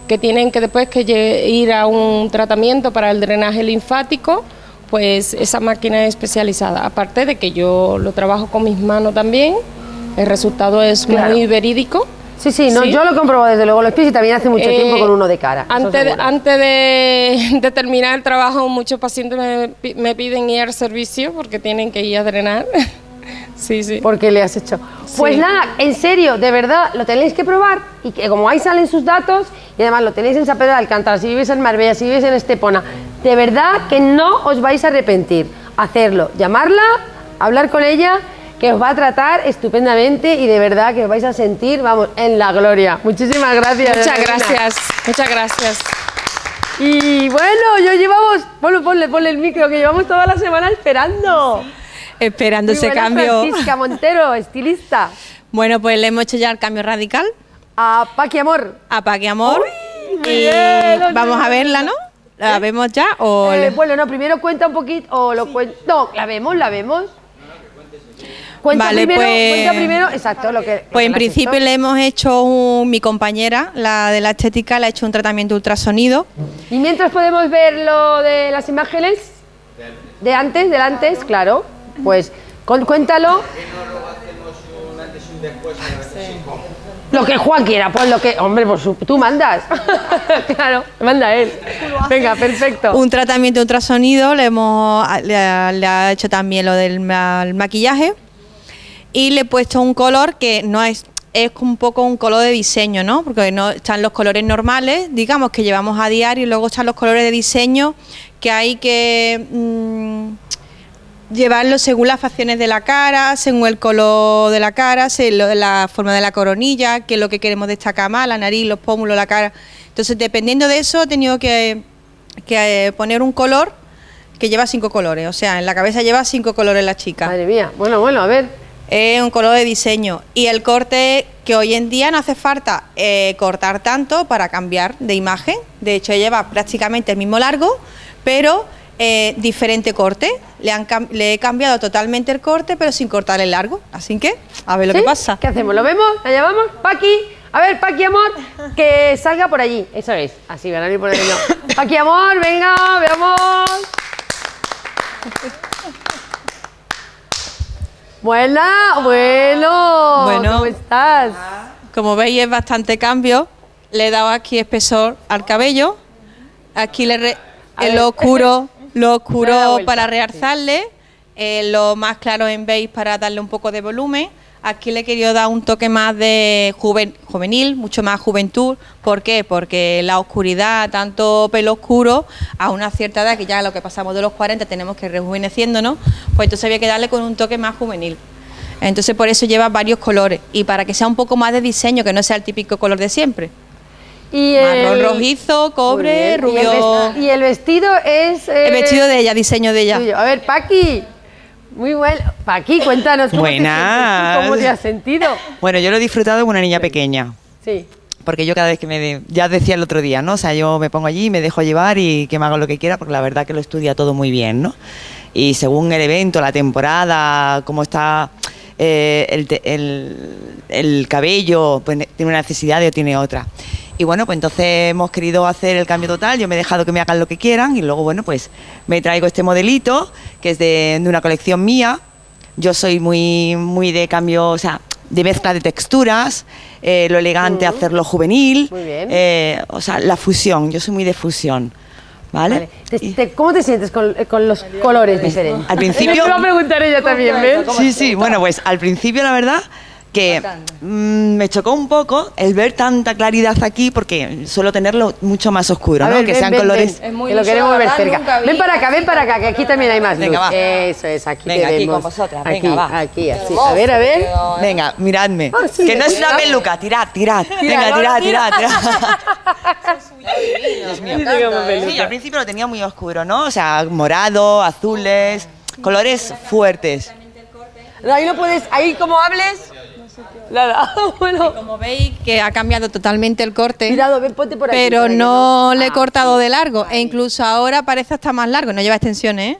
que tienen que después que ir a un tratamiento para el drenaje linfático, pues esa máquina es especializada. Aparte de que yo lo trabajo con mis manos también, el resultado es Claro. muy verídico. Sí, sí, no, Sí. yo lo compruebo desde luego los pies y también hace mucho Eh, tiempo con uno de cara. Antes, de, seguro. antes de, <laughs> de terminar el trabajo, muchos pacientes me, me piden ir al servicio porque tienen que ir a drenar. <laughs> sí, sí. Porque le has hecho. Pues Sí. nada, en serio, de verdad, lo tenéis que probar y que como ahí salen sus datos y además lo tenéis en San Pedro de Alcántara, si vives en Marbella, si vives en Estepona, de verdad que no os vais a arrepentir. Hacerlo, llamarla, hablar con ella, que os va a tratar estupendamente y de verdad que os vais a sentir, vamos, en la gloria. Muchísimas gracias. Muchas gracias, muchas gracias. Y bueno, yo llevamos, ponle, ponle, ponle el micro, que llevamos toda la semana esperando. Esperando Muy ese cambio. Francisca Montero, <laughs> estilista. Bueno, pues le hemos hecho ya el cambio radical A Paqui Amor. a Paqui Amor. muy y bien, vamos a verla, ¿no? ¿La vemos ya o Eh, le- bueno, no, primero cuenta un poquito, o lo cuento. No, la vemos, la vemos. Cuenta Vale, primero, pues- cuenta primero, exacto, lo que. lo Pues que en principio hecho. le hemos hecho un- mi compañera, la de la estética, le ha hecho un tratamiento ultrasonido. Y mientras podemos ver lo de las imágenes de antes, del antes, claro. Pues cuéntalo. Lo que Juan quiera, pues lo que. Hombre, pues tú mandas. <laughs> claro, manda él. Venga, perfecto. Un tratamiento ultrasonido, le hemos le, ha- le ha hecho también lo del ma- el maquillaje y le he puesto un color que no es es un poco un color de diseño, ¿no? Porque no están los colores normales, digamos que llevamos a diario y luego están los colores de diseño que hay que mm, llevarlo según las facciones de la cara, según el color de la cara, según la forma de la coronilla, que es lo que queremos destacar más, la nariz, los pómulos, la cara. Entonces, dependiendo de eso, he tenido que, que, eh, poner un color que lleva cinco colores. O sea, en la cabeza lleva cinco colores la chica. Madre mía. Bueno, bueno, a ver. Es un color de diseño. Y el corte que hoy en día no hace falta eh, cortar tanto para cambiar de imagen. De hecho, lleva prácticamente el mismo largo, pero eh, diferente corte. Le, han cam- le he cambiado totalmente el corte, pero sin cortar el largo. Así que, a ver lo ¿Sí? que pasa. ¿Qué hacemos? ¿Lo vemos? ¿La llamamos? Paqui. A ver, Paqui, amor, que salga por allí. Eso es. Así, van a ir por el. <laughs> Paqui, amor, venga, veamos. Buena, bueno. Bueno. ¿Cómo estás? Como veis es bastante cambio. Le he dado aquí espesor al cabello. Aquí le re- lo oscuro, <laughs> lo oscuro vuelta, para realzarle, eh, lo más claro en beige para darle un poco de volumen. Aquí le he querido dar un toque más de juven- juvenil, mucho más juventud. ¿Por qué? Porque la oscuridad, tanto pelo oscuro, a una cierta edad, que ya lo que pasamos de los 40 tenemos que rejuveneciéndonos, pues entonces había que darle con un toque más juvenil. Entonces por eso lleva varios colores y para que sea un poco más de diseño, que no sea el típico color de siempre. Y Marrón rojizo, cobre, Muy bien. ¿Y el rubio. Y el vestido es. eh, El vestido de ella, diseño de ella. tuyo. A ver, Paqui. Muy bueno. Paqui, cuéntanos cómo, te, Buenas. tú, cómo te has sentido. Bueno, yo lo he disfrutado como una niña pequeña. Sí. Porque yo cada vez que me... de- ya decía el otro día, ¿no? O sea, yo me pongo allí, me dejo llevar y que me haga lo que quiera, porque la verdad que lo estudia todo muy bien, ¿no? Y según el evento, la temporada, cómo está eh, el, te- el- el cabello, pues ne- tiene una necesidad o tiene otra. Y bueno, pues entonces hemos querido hacer el cambio total, yo me he dejado que me hagan lo que quieran y luego, bueno, pues me traigo este modelito, que es de, de una colección mía, yo soy muy, muy de cambio, o sea, de mezcla de texturas, eh, lo elegante, hacerlo juvenil, Muy bien. eh, o sea, la fusión, yo soy muy de fusión, ¿vale? Vale. Te- te- ¿Cómo te sientes con, con los colores diferentes? Al principio- <laughs> Me va a preguntar ella también, ¿ves? Sí, sí, bueno, pues al principio la verdad que mm, me chocó un poco el ver tanta claridad aquí porque suelo tenerlo mucho más oscuro, A ¿no? ver, que ven, sean ven, colores... ven, que lo queremos ver cerca. Ven para acá, ven para acá, que aquí también hay más Venga, luz. va. Eso es, aquí Venga, te aquí vemos. con vosotras, Aquí, venga, va. aquí, así. A ver, a ver. Venga, miradme. Ah, sí, que no es una peluca, tirad, tirad. Tira, Venga, tirad, tira. tirad, <laughs> tirad. Sí, al principio lo tenía muy oscuro, ¿no? O sea, morado, azules, colores fuertes. Ahí no puedes, ahí como hables. Nada, <laughs> bueno. Como veis que ha cambiado totalmente el corte. Cuidado, ven, ponte por aquí. pero no le he Ah, cortado de largo. E incluso ahora parece hasta más largo, no lleva extensiones, ¿eh?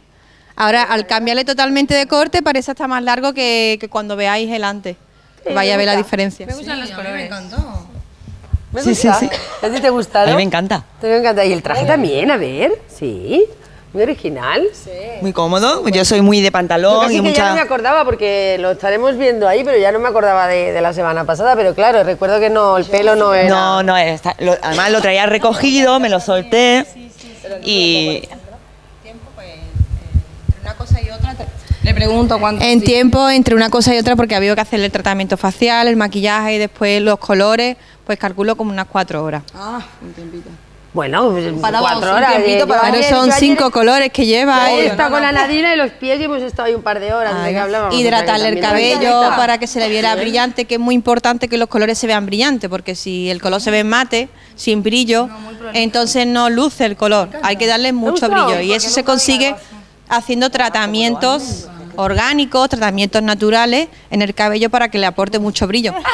Ahora, al cambiarle totalmente de corte, parece hasta más largo que, que cuando veáis el antes. Sí, Vaya me a ver la diferencia. Me gustan los colores. Me Sí, sí, gusta. sí. ¿A ti te gusta, A no? mí me encanta. Te me encanta. Y el traje también, a ver. Sí. Muy original. Sí. Muy cómodo. Yo soy muy de pantalón sí y que ya no me mucha... acordaba porque lo estaremos viendo ahí, pero ya no me acordaba de, de la semana pasada. Pero claro, recuerdo que no, el pelo no era. No, no, lo- además lo traía recogido, me lo solté y... Una cosa y otra. Le pregunto cuánto. En tiempo, entre una cosa y otra, porque había que hacerle el tratamiento facial, el maquillaje y después los colores, pues calculo como unas cuatro horas. Ah, un tiempito. Bueno, pues, Paramos cuatro un horas. tiempito para- ayer- son ayer- cinco colores que lleva. Yo eh. he estado con la Nadina y los pies y hemos estado ahí un par de horas que que Hidratarle el cabello para que se le viera brillante, que es muy importante que los colores se vean brillantes, porque si el color se ve mate, sin brillo, entonces no luce el color. Hay que darle mucho brillo y eso se consigue haciendo tratamientos orgánicos, tratamientos naturales en el cabello para que le aporte mucho brillo. <laughs>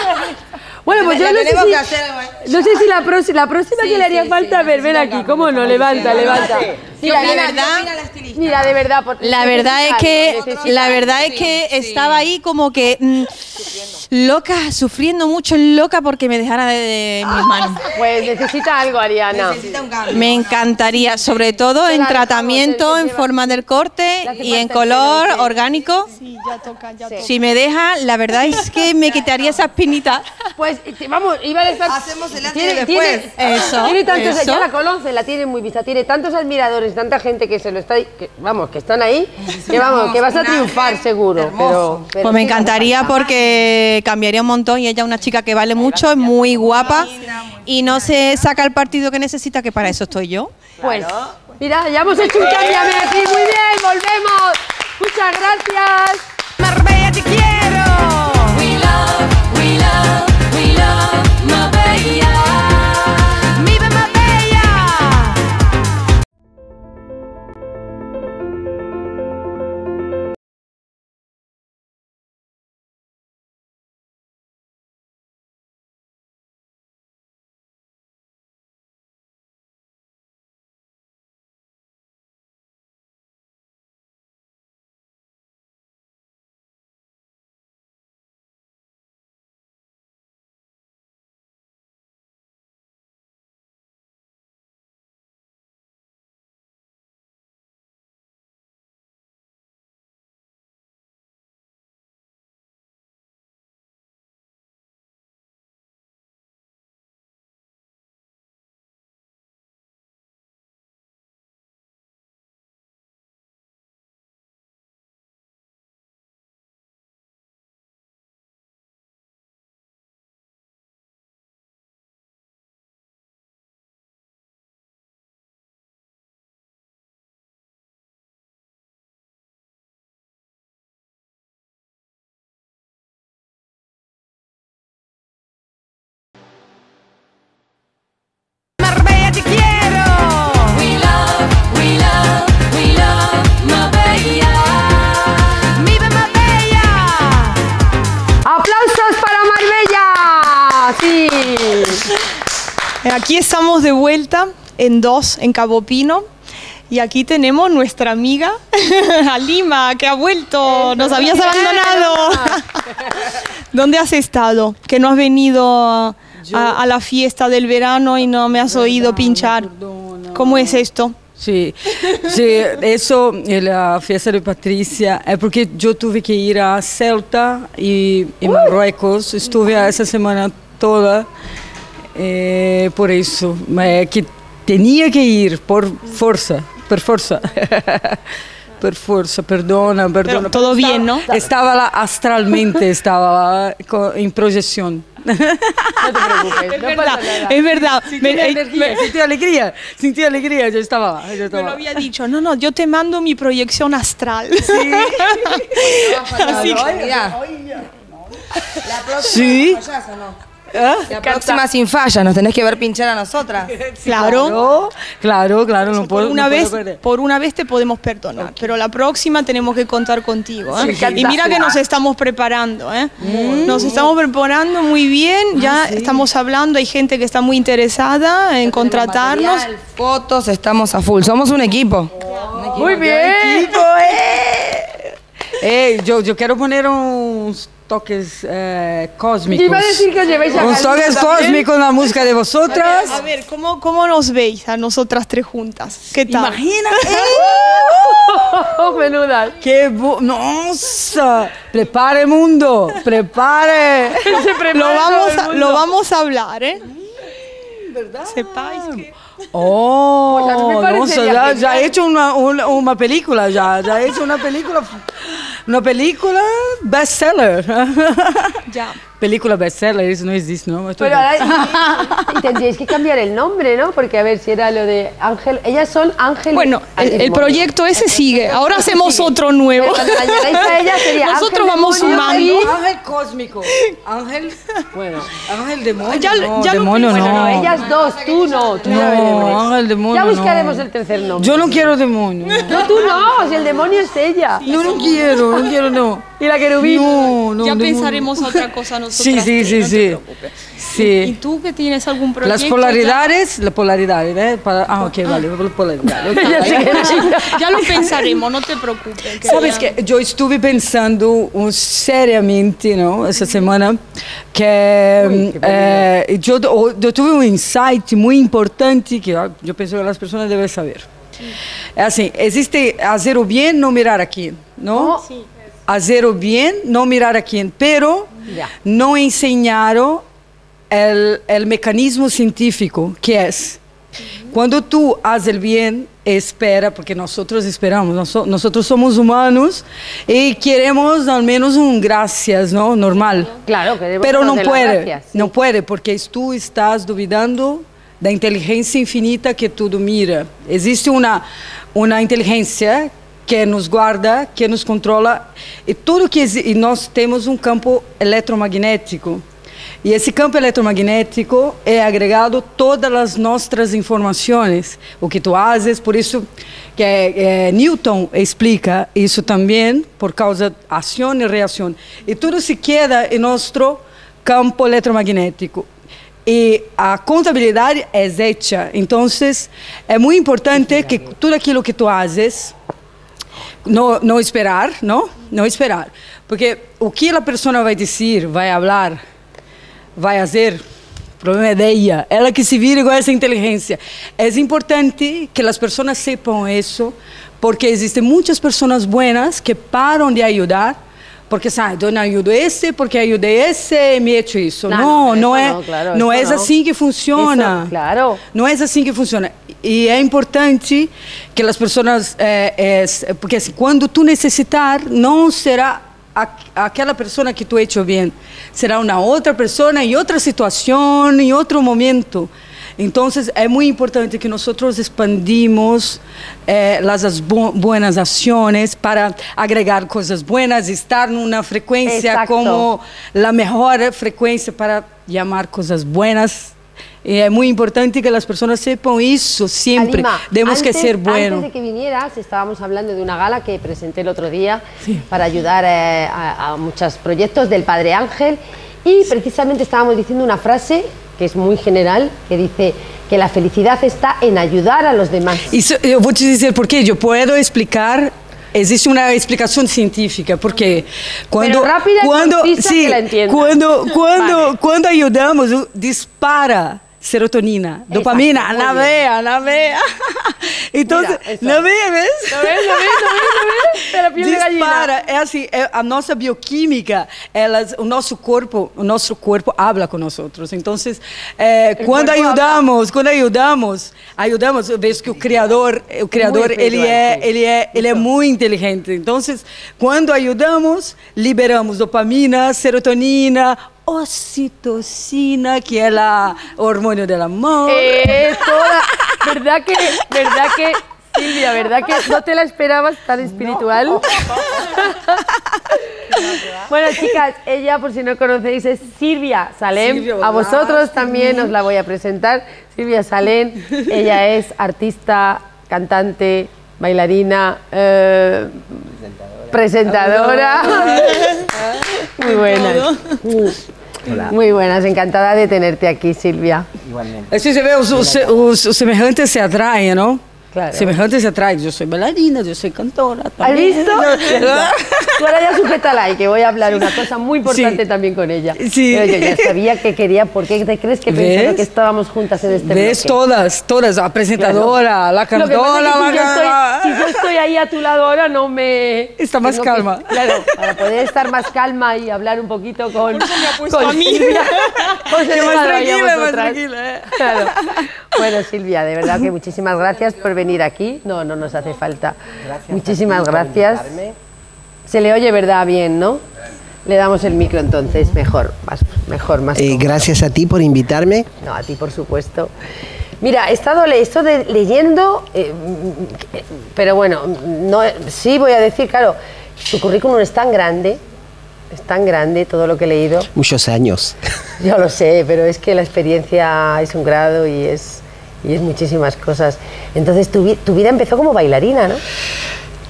Bueno, pues yo no sé, si, que hacer algo, no sé si la, próxima, la próxima que le haría falta, ver, ven aquí, cómo no, levanta, levanta. Mira, La mira, verdad- mira, de verdad. por- La verdad es que la verdad es que estaba ahí como que mm, loca, sufriendo mucho, loca porque me dejara de, de mis manos. <laughs> Pues necesita algo, Ariana. Necesita un cambio. Me encantaría, sobre todo en tratamiento, en forma del corte y en color orgánico. Sí, ya toca, ya toca. Si me deja, la verdad es que me <laughs> quitaría esa espinita. Pues vamos, iba a decir. Hacemos el antes y tiene, el tiene- después. Eso, <laughs> Tiene tantos, eso. ya la conoce, la tiene muy vista. Tiene tantos admiradores, tanta gente que se lo está. que, vamos, que están ahí. Que vamos, que vas a un triunfar seguro. Pero, pero Pues me encantaría porque cambiaría un montón y ella es una chica que vale mucho, es muy guapa y no se saca el partido que necesita, que para eso estoy yo. Pues, mira, ya hemos hecho un cambio aquí. Muy bien, volvemos. Muchas gracias. Marbella te quiero. We love, we love, we love aquí estamos de vuelta en dos, en Cabo Pino. Y aquí tenemos nuestra amiga <laughs> Alima, que ha vuelto. Nos habías abandonado. <laughs> ¿Dónde has estado? Que no has venido a, a la fiesta del verano y no me has oído pinchar. ¿Cómo es esto? Sim, sim, isso é a festa de Patrícia é porque eu tive que ir a Celta e, e Marrocos. Estive essa semana toda, eh, por mas é que tinha que ir por força, por força. <laughs> Por força, perdona, perdona. todo bien, ¿no? Estava lá astralmente, estava co- em projeção. <laughs> No te preocupes, no pasa nada. Es verdad. Sentí Me- la eh, energía, me- sentí alegría, sentí alegría, yo estaba, yo Me estaba. lo había dicho, no, no, yo te mando mi proyección astral. Así que- La próxima Sí. fallás, ¿o no? ¿Ah? La próxima sin falla, nos tenés que ver pinchar a nosotras. <laughs> Claro. Claro, claro, no por puedo, una no vez, por una vez te podemos perdonar, pero la próxima tenemos que contar contigo. ¿eh? Sí, sí. Y mira que nos estamos preparando, ¿eh? Nos estamos preparando muy bien, ya estamos hablando, hay gente que está muy interesada en contratarnos. Material, fotos, estamos a full. Somos un equipo. Muy bien. Equipo, <laughs> eh. Ey, yo, yo quiero poner unos toques eh, cósmicos. Iba a decir que os lleváis a Unos toques cósmicos en la música de vosotras. A ver, ¿cómo, ¿cómo nos veis a nosotras tres juntas? ¿Qué tal? Imagina. <laughs> Oh, menudas. ¡Qué ¡Nossa! Prepare, mundo. Prepare. <laughs> Lo vamos, a, lo vamos a hablar, ¿eh? Sepáis que... Oh, Pues a parecería ya, ya he hecho una, una, una película, ya, ya he hecho una película, una película bestseller. Ya. Película bestseller, eso no existe, ¿no? Esto Pero no- ahora y, <laughs> y tendríais que cambiar el nombre, ¿no? Porque a ver si era lo de Ángel. Ellas son Ángel. Bueno, el, el proyecto ese sigue. Ahora hacemos otro nuevo. A ella sería Nosotros Ángel vamos sumando. Ángel cósmico. Ángel, bueno, ángel demonio. Ya lo- no, ya lo demonio Bueno, no, no. ellas dos, tú no, tú ya No. Ángel demonio. Ya no. buscaremos el tercer nombre. Yo no quiero demonio. No, tú no, si el demonio es ella. No, no quiero, no quiero, no. Y la querubín. No, no. ya demonio. pensaremos otra cosa <laughs> nosotros. Sí, sí, sí, sí. ¿Y Sí. tú que tienes algún proyecto? Las polaridades, la polaridad, ¿eh? Para- ah, ok, vale, polaridad. <laughs> ok. Ya, ya lo pensaremos, no te preocupes. que Sabes ya- que yo estuve pensando uh, seriamente, ¿no? Esa semana, que eh, yo, yo tuve un insight muy importante que ah, yo pienso que las personas deben saber. Es así, existe hacer o bien, no mirar a quién, ¿no? Sí. Hacer o bien, no mirar a quién, pero Ya. no enseñaron el, el mecanismo científico que es cuando tú haces el bien, espera, porque nosotros esperamos, noso- nosotros somos humanos y queremos al menos un gracias, ¿no? Normal. Claro, queremos Pero que no puede, sí. no puede, porque tú estás duvidando da inteligência infinita que tudo mira. Existe uma, uma inteligência que nos guarda, que nos controla, e tudo que e nós temos um campo eletromagnético. E esse campo eletromagnético é agregado todas as nossas informações, o que tu fazes, por isso que eh, Newton explica isso também, por causa de ação e reação. E tudo se queda em nosso campo eletromagnético. E a contabilidade é hecha. Então, é muito importante que tudo aquilo que tu fazes, não, não esperar, não? Não esperar. Porque o que a pessoa vai dizer, vai falar, vai fazer, o problema é dela. Ela que se vira com essa inteligência. É importante que as pessoas sepam isso, porque existem muitas pessoas buenas que param de ajudar, porque sabe, eu não esse, porque ajudei esse e me hecho isso. Não, Não, não, é, não, claro, não é não. assim que funciona. Isso, claro. Não é assim que funciona. E é importante que as pessoas, eh, eh, porque assim, quando tu necessitar, não será aquela pessoa que tu hecho bem, será uma outra pessoa em outra situação, em outro momento. Então, é muito importante que nós expandimos eh, as bu buenas ações para agregar coisas buenas, estar numa frequência Exacto. como a melhor frequência para chamar coisas buenas. E é muito importante que as pessoas sepam isso sempre. Alima, Temos que ser buenos. Antes de que vinieras, estábamos hablando de una gala que presenté el otro día para ayudar eh, a, a muchos proyectos del Padre Ángel y precisamente estábamos diciendo una frase que es muy general, que dice que la felicidad está en ayudar a los demás. Isso, eu vou te dizer por quê. Eu posso explicar. Existe uma explicação científica, porque quando Pero y concisa sim, que la entienda. quando quando Vale. quando ajudamos o- dispara serotonina, dopamina bien. veia, na veia. Então, Mira, <laughs> na veia, ¿ves? ¿Lo ves? ¿Lo ves? ¿Lo ves? ¿Lo ves? De la piel. Dispara, é assim, é, a nossa bioquímica, elas, o nosso corpo, o nosso corpo habla com nós outros. Então, é, quando ajudamos, quando ajudamos, ajudamos, eu vejo que o criador, o criador, ele é, ele é, ele é muito inteligente. Então, quando ajudamos, liberamos dopamina, serotonina, ocitocina, que é a- o hormônio do amor. Eh, toda, ¿verdad que, verdad que, Silvia, verdad que no te la esperabas tan espiritual? <laughs> bueno, chicas, ella, por si no conocéis, es Silvia Salem. Silvia, A vosotros también os la voy a presentar. Silvia Salem, ella es artista, cantante, bailarina, eh, presentadora. <laughs> Muy buenas. Muy buenas, encantada de tenerte aquí, Silvia. Assim você vê, os, os, os, os semelhantes se atraem, não? Claro. Semelhantes se atraem. Eu sou bailarina, eu sou cantora. ¿Has visto? <laughs> Tú ahora ya sujétala y que voy a hablar una cosa muy importante Sí. también con ella. Sí. Pero yo ya sabía que quería, ¿por qué te crees que pensaba que estábamos juntas en este Ves bloque? todas, todas, la Lo que pasa cantora, es que si, yo la estoy, si yo estoy ahí a tu lado ahora no me... Está más tengo que- calma. claro, para poder estar más calma y hablar un poquito con... Por eso me ha puesto con a mí. Silvia. <laughs> Más tranquila, más tranquila, eh. Claro. Bueno, Silvia, de verdad que muchísimas gracias por venir aquí. No, no nos hace falta. muchísimas gracias. Se le oye, ¿verdad? Bien, ¿no? Le damos el micro entonces, mejor, más, mejor, más. Eh, gracias a ti por invitarme. No, a ti por supuesto. Mira, he estado le- esto de leyendo, eh, pero bueno, no, sí voy a decir, claro, tu currículum es tan grande, es tan grande todo lo que he leído. Muchos años. Yo lo sé, pero es que la experiencia es un grado y es, y es muchísimas cosas. Entonces tu, tu vida empezó como bailarina, ¿no?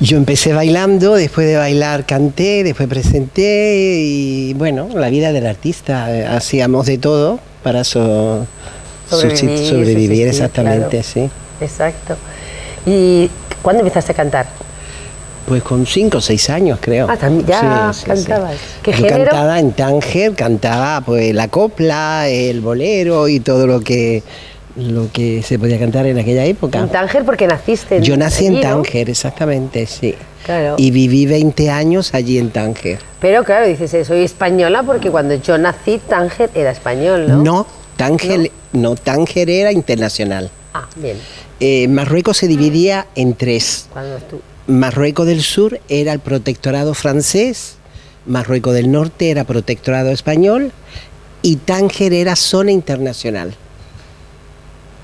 Yo empecé bailando, después de bailar canté, después presenté y bueno, la vida del artista, eh, hacíamos de todo para so- Sobrevivir, exactamente, claro. sí. Exacto. ¿Y cuándo empezaste a cantar? Pues con cinco o seis años creo. Ah, también ya cantabas. ¿Qué Yo género? cantaba en Tánger, cantaba pues la copla, el bolero y todo lo que lo que se podía cantar en aquella época. En Tánger porque naciste. en- Yo nací en. Tánger, exactamente, sí. Claro. Y viví 20 años allí en Tánger. Pero claro, dices, eh, soy española porque cuando yo nací, Tánger era español, ¿no? No, Tánger, no. Tánger era internacional. Ah, bien. Eh, Marruecos se dividía en tres. Cuando tú. Marruecos del Sur era el protectorado francés, Marruecos del Norte era protectorado español y Tánger era zona internacional.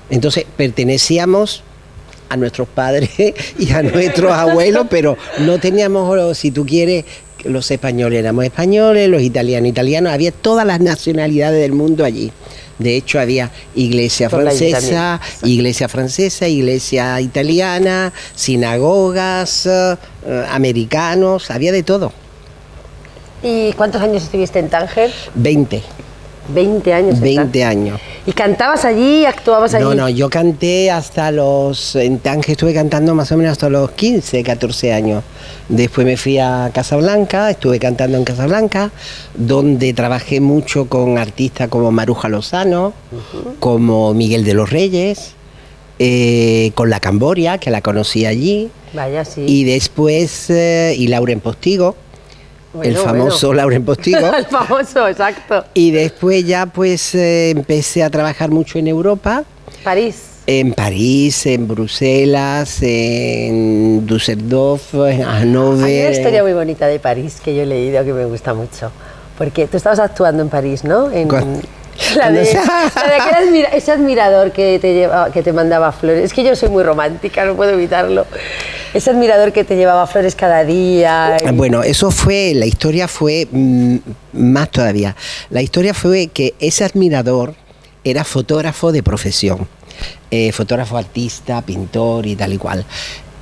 Entonces pertenecíamos a nuestros padres <laughs> y a nuestros abuelos, pero no teníamos, si tú quieres, los españoles éramos españoles, los italianos italianos, había todas las nacionalidades del mundo allí. De hecho, había iglesia Por francesa, iglesia francesa, iglesia italiana, sinagogas, eh, eh, americanos, había de todo. ¿Y cuántos años estuviste en Tánger? 20, 20 años. en 20 años. ¿Y cantabas allí, actuabas allí? No, no, yo canté hasta los. En Tánger estuve cantando más o menos hasta los 15, 14 años. Después me fui a Casablanca, estuve cantando en Casablanca, donde trabajé mucho con artistas como Maruja Lozano, como Miguel de los Reyes, eh, con la Camboria, que la conocí allí, Vaya, sí. y después. eh, y Lauren Postigo, el famoso bueno. Lauren Postigo. <laughs> El famoso, exacto. Y después ya pues eh, empecé a trabajar mucho en Europa. París. En París, en Bruselas, en Düsseldorf, en Hay una Hannover. historia muy bonita de París que yo he leído que me gusta mucho. Porque tú estabas actuando en París, ¿no? En, <laughs> la, de, cuando- la de aquel admira- ese admirador que te, llevaba, que te mandaba flores. Es que yo soy muy romántica, no puedo evitarlo. Ese admirador que te llevaba flores cada día. y- Bueno, eso fue, la historia fue mm, más todavía. La historia fue que ese admirador era fotógrafo de profesión, eh, fotógrafo artista, pintor y tal y cual.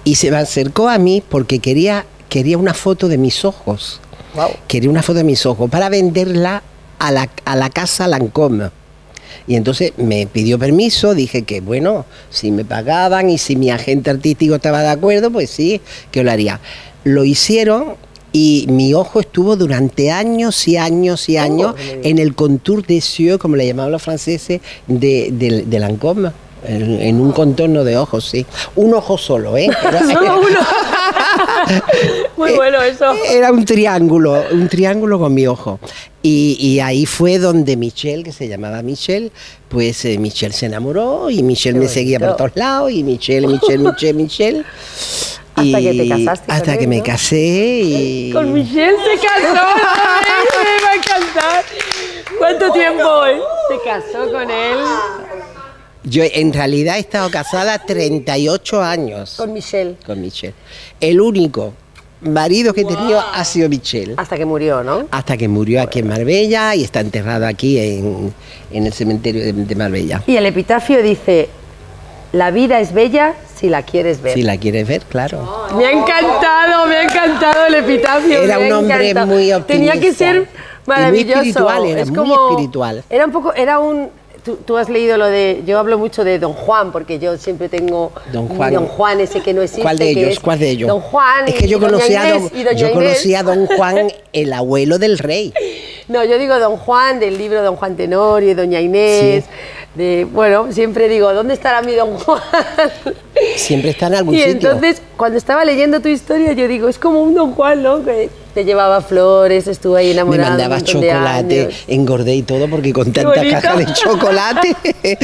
Y se me acercó a mí porque quería, quería una foto de mis ojos. Quería una foto de mis ojos para venderla a la, a la casa Lancôme. Y entonces me pidió permiso, dije que bueno, si me pagaban y si mi agente artístico estaba de acuerdo, pues sí, que lo haría. Lo hicieron y mi ojo estuvo durante años y años y años en el contour des yeux, como le llamaban los franceses, de, de, de Lancôme. En, en un contorno de ojos, sí. Un ojo solo, ¿eh? <laughs> Uno. <laughs> <laughs> Muy bueno eso. Era un triángulo, un triángulo con mi ojo. Y, y ahí fue donde Michelle, que se llamaba Michelle, pues eh, Michelle se enamoró y Michelle me seguía por todos lados y Michelle, Michelle, Michelle, Michelle. Hasta que te casaste Hasta él, que me casé y... Con Michelle se casó. <laughs> Me va a encantar. ¿Cuánto tiempo hoy? Se casó con él. Yo en realidad he estado casada 38 años Con Michelle. con Michelle. El único marido que he tenido ha sido Michelle. Hasta que murió, ¿no? Hasta que murió aquí en Marbella y está enterrado aquí en, en el cementerio de, de Marbella. Y el epitafio dice, la vida es bella si la quieres ver. Si la quieres ver, claro. Me ha encantado, me ha encantado el epitafio. Era un hombre encantado. muy Tenía que optimista. ser Y muy maravilloso. espiritual, era es muy como, espiritual. Era un poco, era un. Tú, tú has leído lo de. Yo hablo mucho de Don Juan, porque yo siempre tengo. Don Juan. Don Juan, ese que no existe. ¿Cuál de que ellos? es ¿Cuál de ellos? Don Juan. Es que y yo Doña conocí, a don, y yo Inés. conocí a Don Juan, el abuelo del rey. No, yo digo Don Juan del libro Don Juan Tenorio, Doña Inés. De, bueno, siempre digo, ¿dónde estará mi Don Juan? Siempre está en algún Y sitio. entonces, cuando estaba leyendo tu historia, yo digo, es como un Don Juan, ¿no? Que te llevaba flores, estuvo ahí Me enamorado. un mandaba chocolate, engordé y todo porque con tanta caja de <laughs> chocolate. <laughs>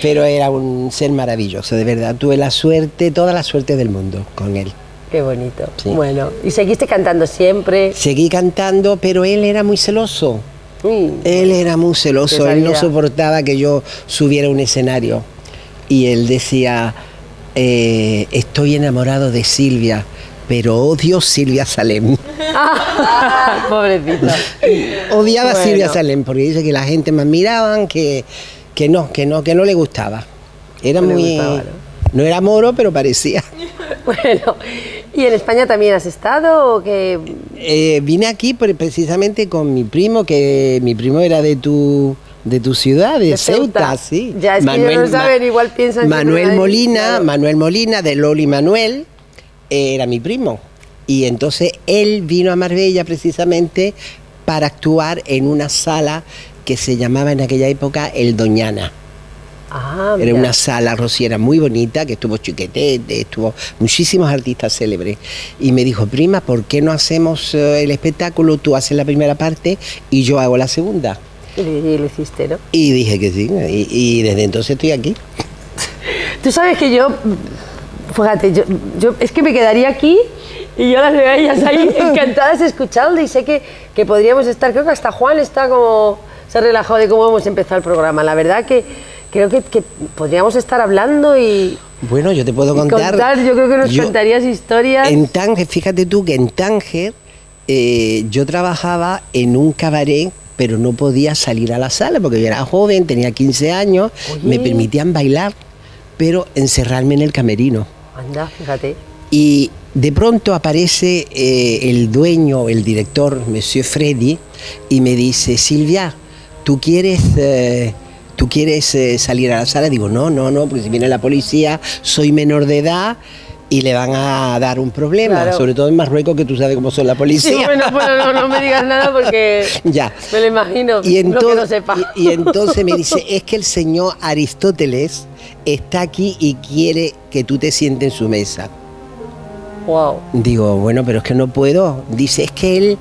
Pero era un ser maravilloso, de verdad. Tuve la suerte, toda la suerte del mundo con él. Qué bonito. Bueno, ¿y seguiste cantando siempre? Seguí cantando, pero él era muy celoso. Él era muy celoso, él no soportaba que yo subiera un escenario. Y él decía, eh, estoy enamorado de Silvia, pero odio Silvia Salem. <laughs> Pobrecito. Odiaba a. Silvia Salem porque dice que la gente me admiraban, que, que no, que no, que no le gustaba. Era No muy. gustaba, ¿no? era moro, pero parecía. <laughs> Bueno, ¿y en España también has estado o que Eh, vine aquí pre- precisamente con mi primo, que mi primo era de tu de tu ciudad, de, De Ceuta, Ceuta. sí. Ya, es que ellos no saben, igual piensan Manuel Molina. Manuel Molina, de Loli Manuel, era mi primo. Y entonces él vino a Marbella precisamente para actuar en una sala que se llamaba en aquella época El Doñana. Ah, Era una sala rociera muy bonita, que estuvo Chiquetete, estuvo muchísimos artistas célebres. Y me dijo, prima, ¿por qué no hacemos eh, el espectáculo? Tú haces la primera parte y yo hago la segunda. Y lo hiciste, ¿no? Y dije que sí, y, y desde entonces estoy aquí. Tú sabes que yo, fíjate, yo, yo es que me quedaría aquí y yo las veo a ellas ahí <laughs> encantadas escuchando y sé que, que podríamos estar, creo que hasta Juan está como, se ha relajado de cómo hemos empezado el programa. La verdad que creo que, que podríamos estar hablando y, Bueno, yo te puedo contar. contar, yo creo que nos yo- contarías historias. En Tánger, fíjate tú que en Tánger eh, yo trabajaba en un cabaret, pero no podía salir a la sala porque yo era joven, tenía 15 años, me permitían bailar, pero encerrarme en el camerino. Anda, fíjate. Y de pronto aparece eh, el dueño, el director, Monsieur Freddy, y me dice, Silvia, ¿tú quieres, eh, ¿tú quieres eh, salir a la sala? Digo, no, no, no, porque si viene la policía, soy menor de edad y le van a dar un problema, Claro. sobre todo en Marruecos, que tú sabes cómo son la Sí, policía. bueno, bueno, no, no me digas nada porque <laughs> ya. me lo imagino, Y, no entonces, sepa. y, y entonces me dice, es que el señor Aristóteles está aquí y quiere que tú te sientes en su mesa. Wow. Digo, bueno, pero es que no puedo. Dice, es que él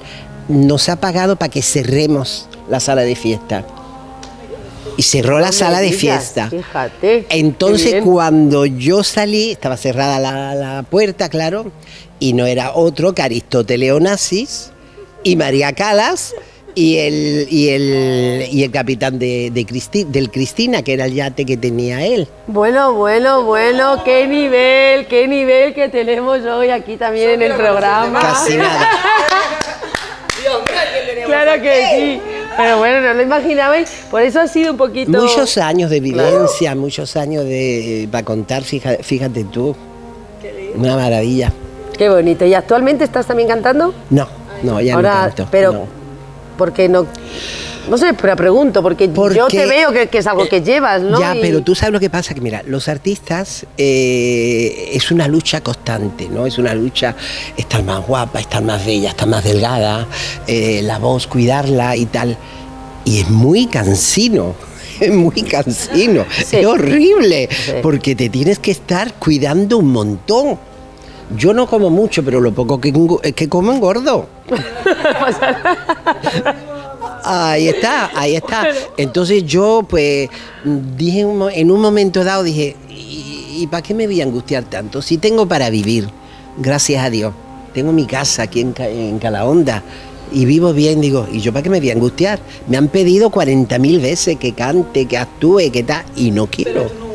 nos ha pagado para que cerremos la sala de fiesta. Y cerró la sala de fiesta. Fíjate. Entonces cuando yo salí, estaba cerrada la, la puerta, claro, y no era otro que Aristóteles Onassis y María Calas y el, y el, y el capitán de, de Cristi- del Cristina, que era el yate que tenía él. Bueno, bueno, bueno, qué nivel, qué nivel que tenemos hoy aquí también en el programa. Casi nada. <laughs> Claro que sí. Pero bueno, no lo imaginabais, por eso ha sido un poquito. Muchos años de vivencia, muchos años de para contar, fíjate, fíjate tú. Una maravilla. Qué bonito. ¿Y actualmente estás también cantando? No, no, ya Ahora, no canto. pero no. ¿por qué no? No sé, pero pregunto, porque, yo te veo que, que es algo que llevas, ¿no? Ya, Y- pero tú sabes lo que pasa, que mira, los artistas eh, es una lucha constante, ¿no? Es una lucha estar más guapa, estar más bella, estar más delgada, eh, la voz, cuidarla y tal. Y es muy cansino. <laughs> Es muy cansino, es horrible, porque te tienes que estar cuidando un montón. Yo no como mucho, pero lo poco que, que como engordo. <laughs> <laughs> Ahí está, ahí está. Entonces yo pues dije en un momento dado, dije, ¿y, para qué me voy a angustiar tanto? Si tengo para vivir, gracias a Dios. Tengo mi casa aquí en, en Calahonda y vivo bien, digo, ¿y yo para qué me voy a angustiar? Me han pedido 40.000 veces que cante, que actúe, que tal, y no quiero.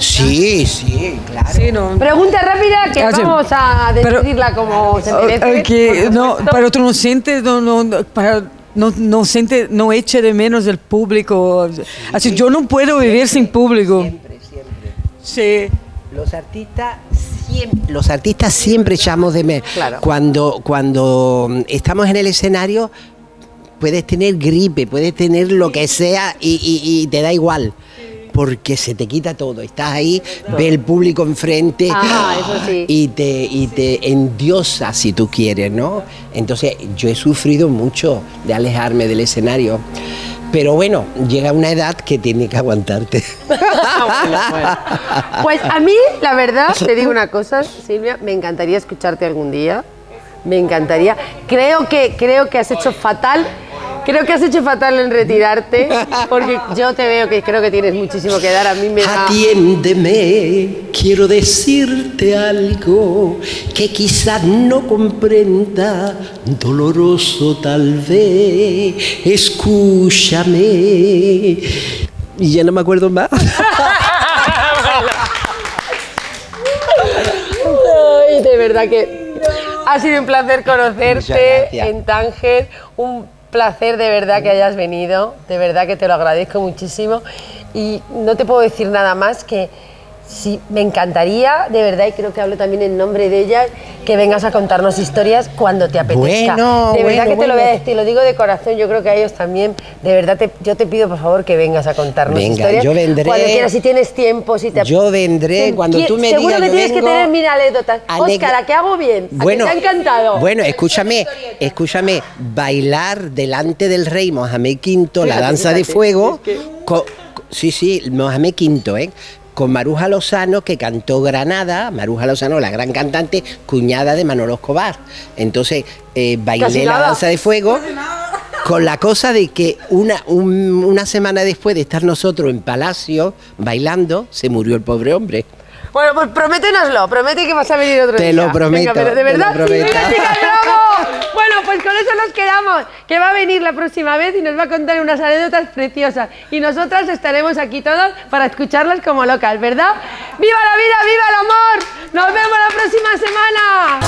Sí, sí, claro. Pregunta rápida que Ah, sí. vamos a decidirla como se merece. Por no, pero tú no sientes, no, no, no, para, no, no siente, no eche de menos el público. Así, yo no puedo vivir sin público. Sí. Los artistas siempre, los artistas siempre echamos de menos. Claro. Cuando, cuando estamos en el escenario, puedes tener gripe, puedes tener lo que sea y, y- y te da igual. Porque se te quita todo. Estás ahí, ve el público enfrente eso sí. y, te, y te endiosa si tú quieres, ¿no? Entonces yo he sufrido mucho de alejarme del escenario. Pero bueno, llega una edad que tiene que aguantarte. <laughs> Pues a mí, la verdad, te digo una cosa, Silvia, me encantaría escucharte algún día. Me encantaría. Creo que, creo que has hecho fatal. Creo que has hecho fatal en retirarte, porque <laughs> yo te veo que creo que tienes muchísimo que dar. A mí me da... Atiéndeme, quiero decirte algo que quizás no comprenda, doloroso tal vez. Escúchame. Y ya no me acuerdo más. <laughs> Ay, de verdad que ha sido un placer conocerte en Tánger. Un placer de verdad que hayas venido. De verdad que te lo agradezco muchísimo. Y no te puedo decir nada más que sí, me encantaría, de verdad, y creo que hablo también en nombre de ella, que vengas a contarnos historias cuando te apetezca. Bueno, de verdad bueno, que te lo voy a decir, lo digo de corazón, yo creo que a ellos también, de verdad, te- yo te pido por favor que vengas a contarnos Venga, historias. yo vendré. Cuando quieras, si tienes tiempo, si te Yo vendré Te- cuando tú me Seguro digas. que yo tienes que tener mil anécdotas. Óscar, ¿a qué hago bien? ¿A que Bueno, te ha encantado? Bueno, escúchame, escúchame, bailar delante del rey Mohamed V, la danza de fuego, es que- sí, sí, Mohamed V, ¿eh? Con Maruja Lozano, que cantó Granada, Maruja Lozano, la gran cantante, cuñada de Manolo Escobar. Entonces, eh, bailé la danza de fuego con la cosa de que una, un- una semana después de estar nosotros en Palacio bailando, se murió el pobre hombre. Bueno, pues prométenoslo, promete que vas a venir otro te día. Te lo prometo. De verdad, te lo prometo. Bueno, pues con eso nos quedamos, que va a venir la próxima vez y nos va a contar unas anécdotas preciosas. Y nosotras estaremos aquí todas para escucharlas como locas, ¿verdad? ¡Viva la vida, viva el amor! ¡Nos vemos la próxima semana!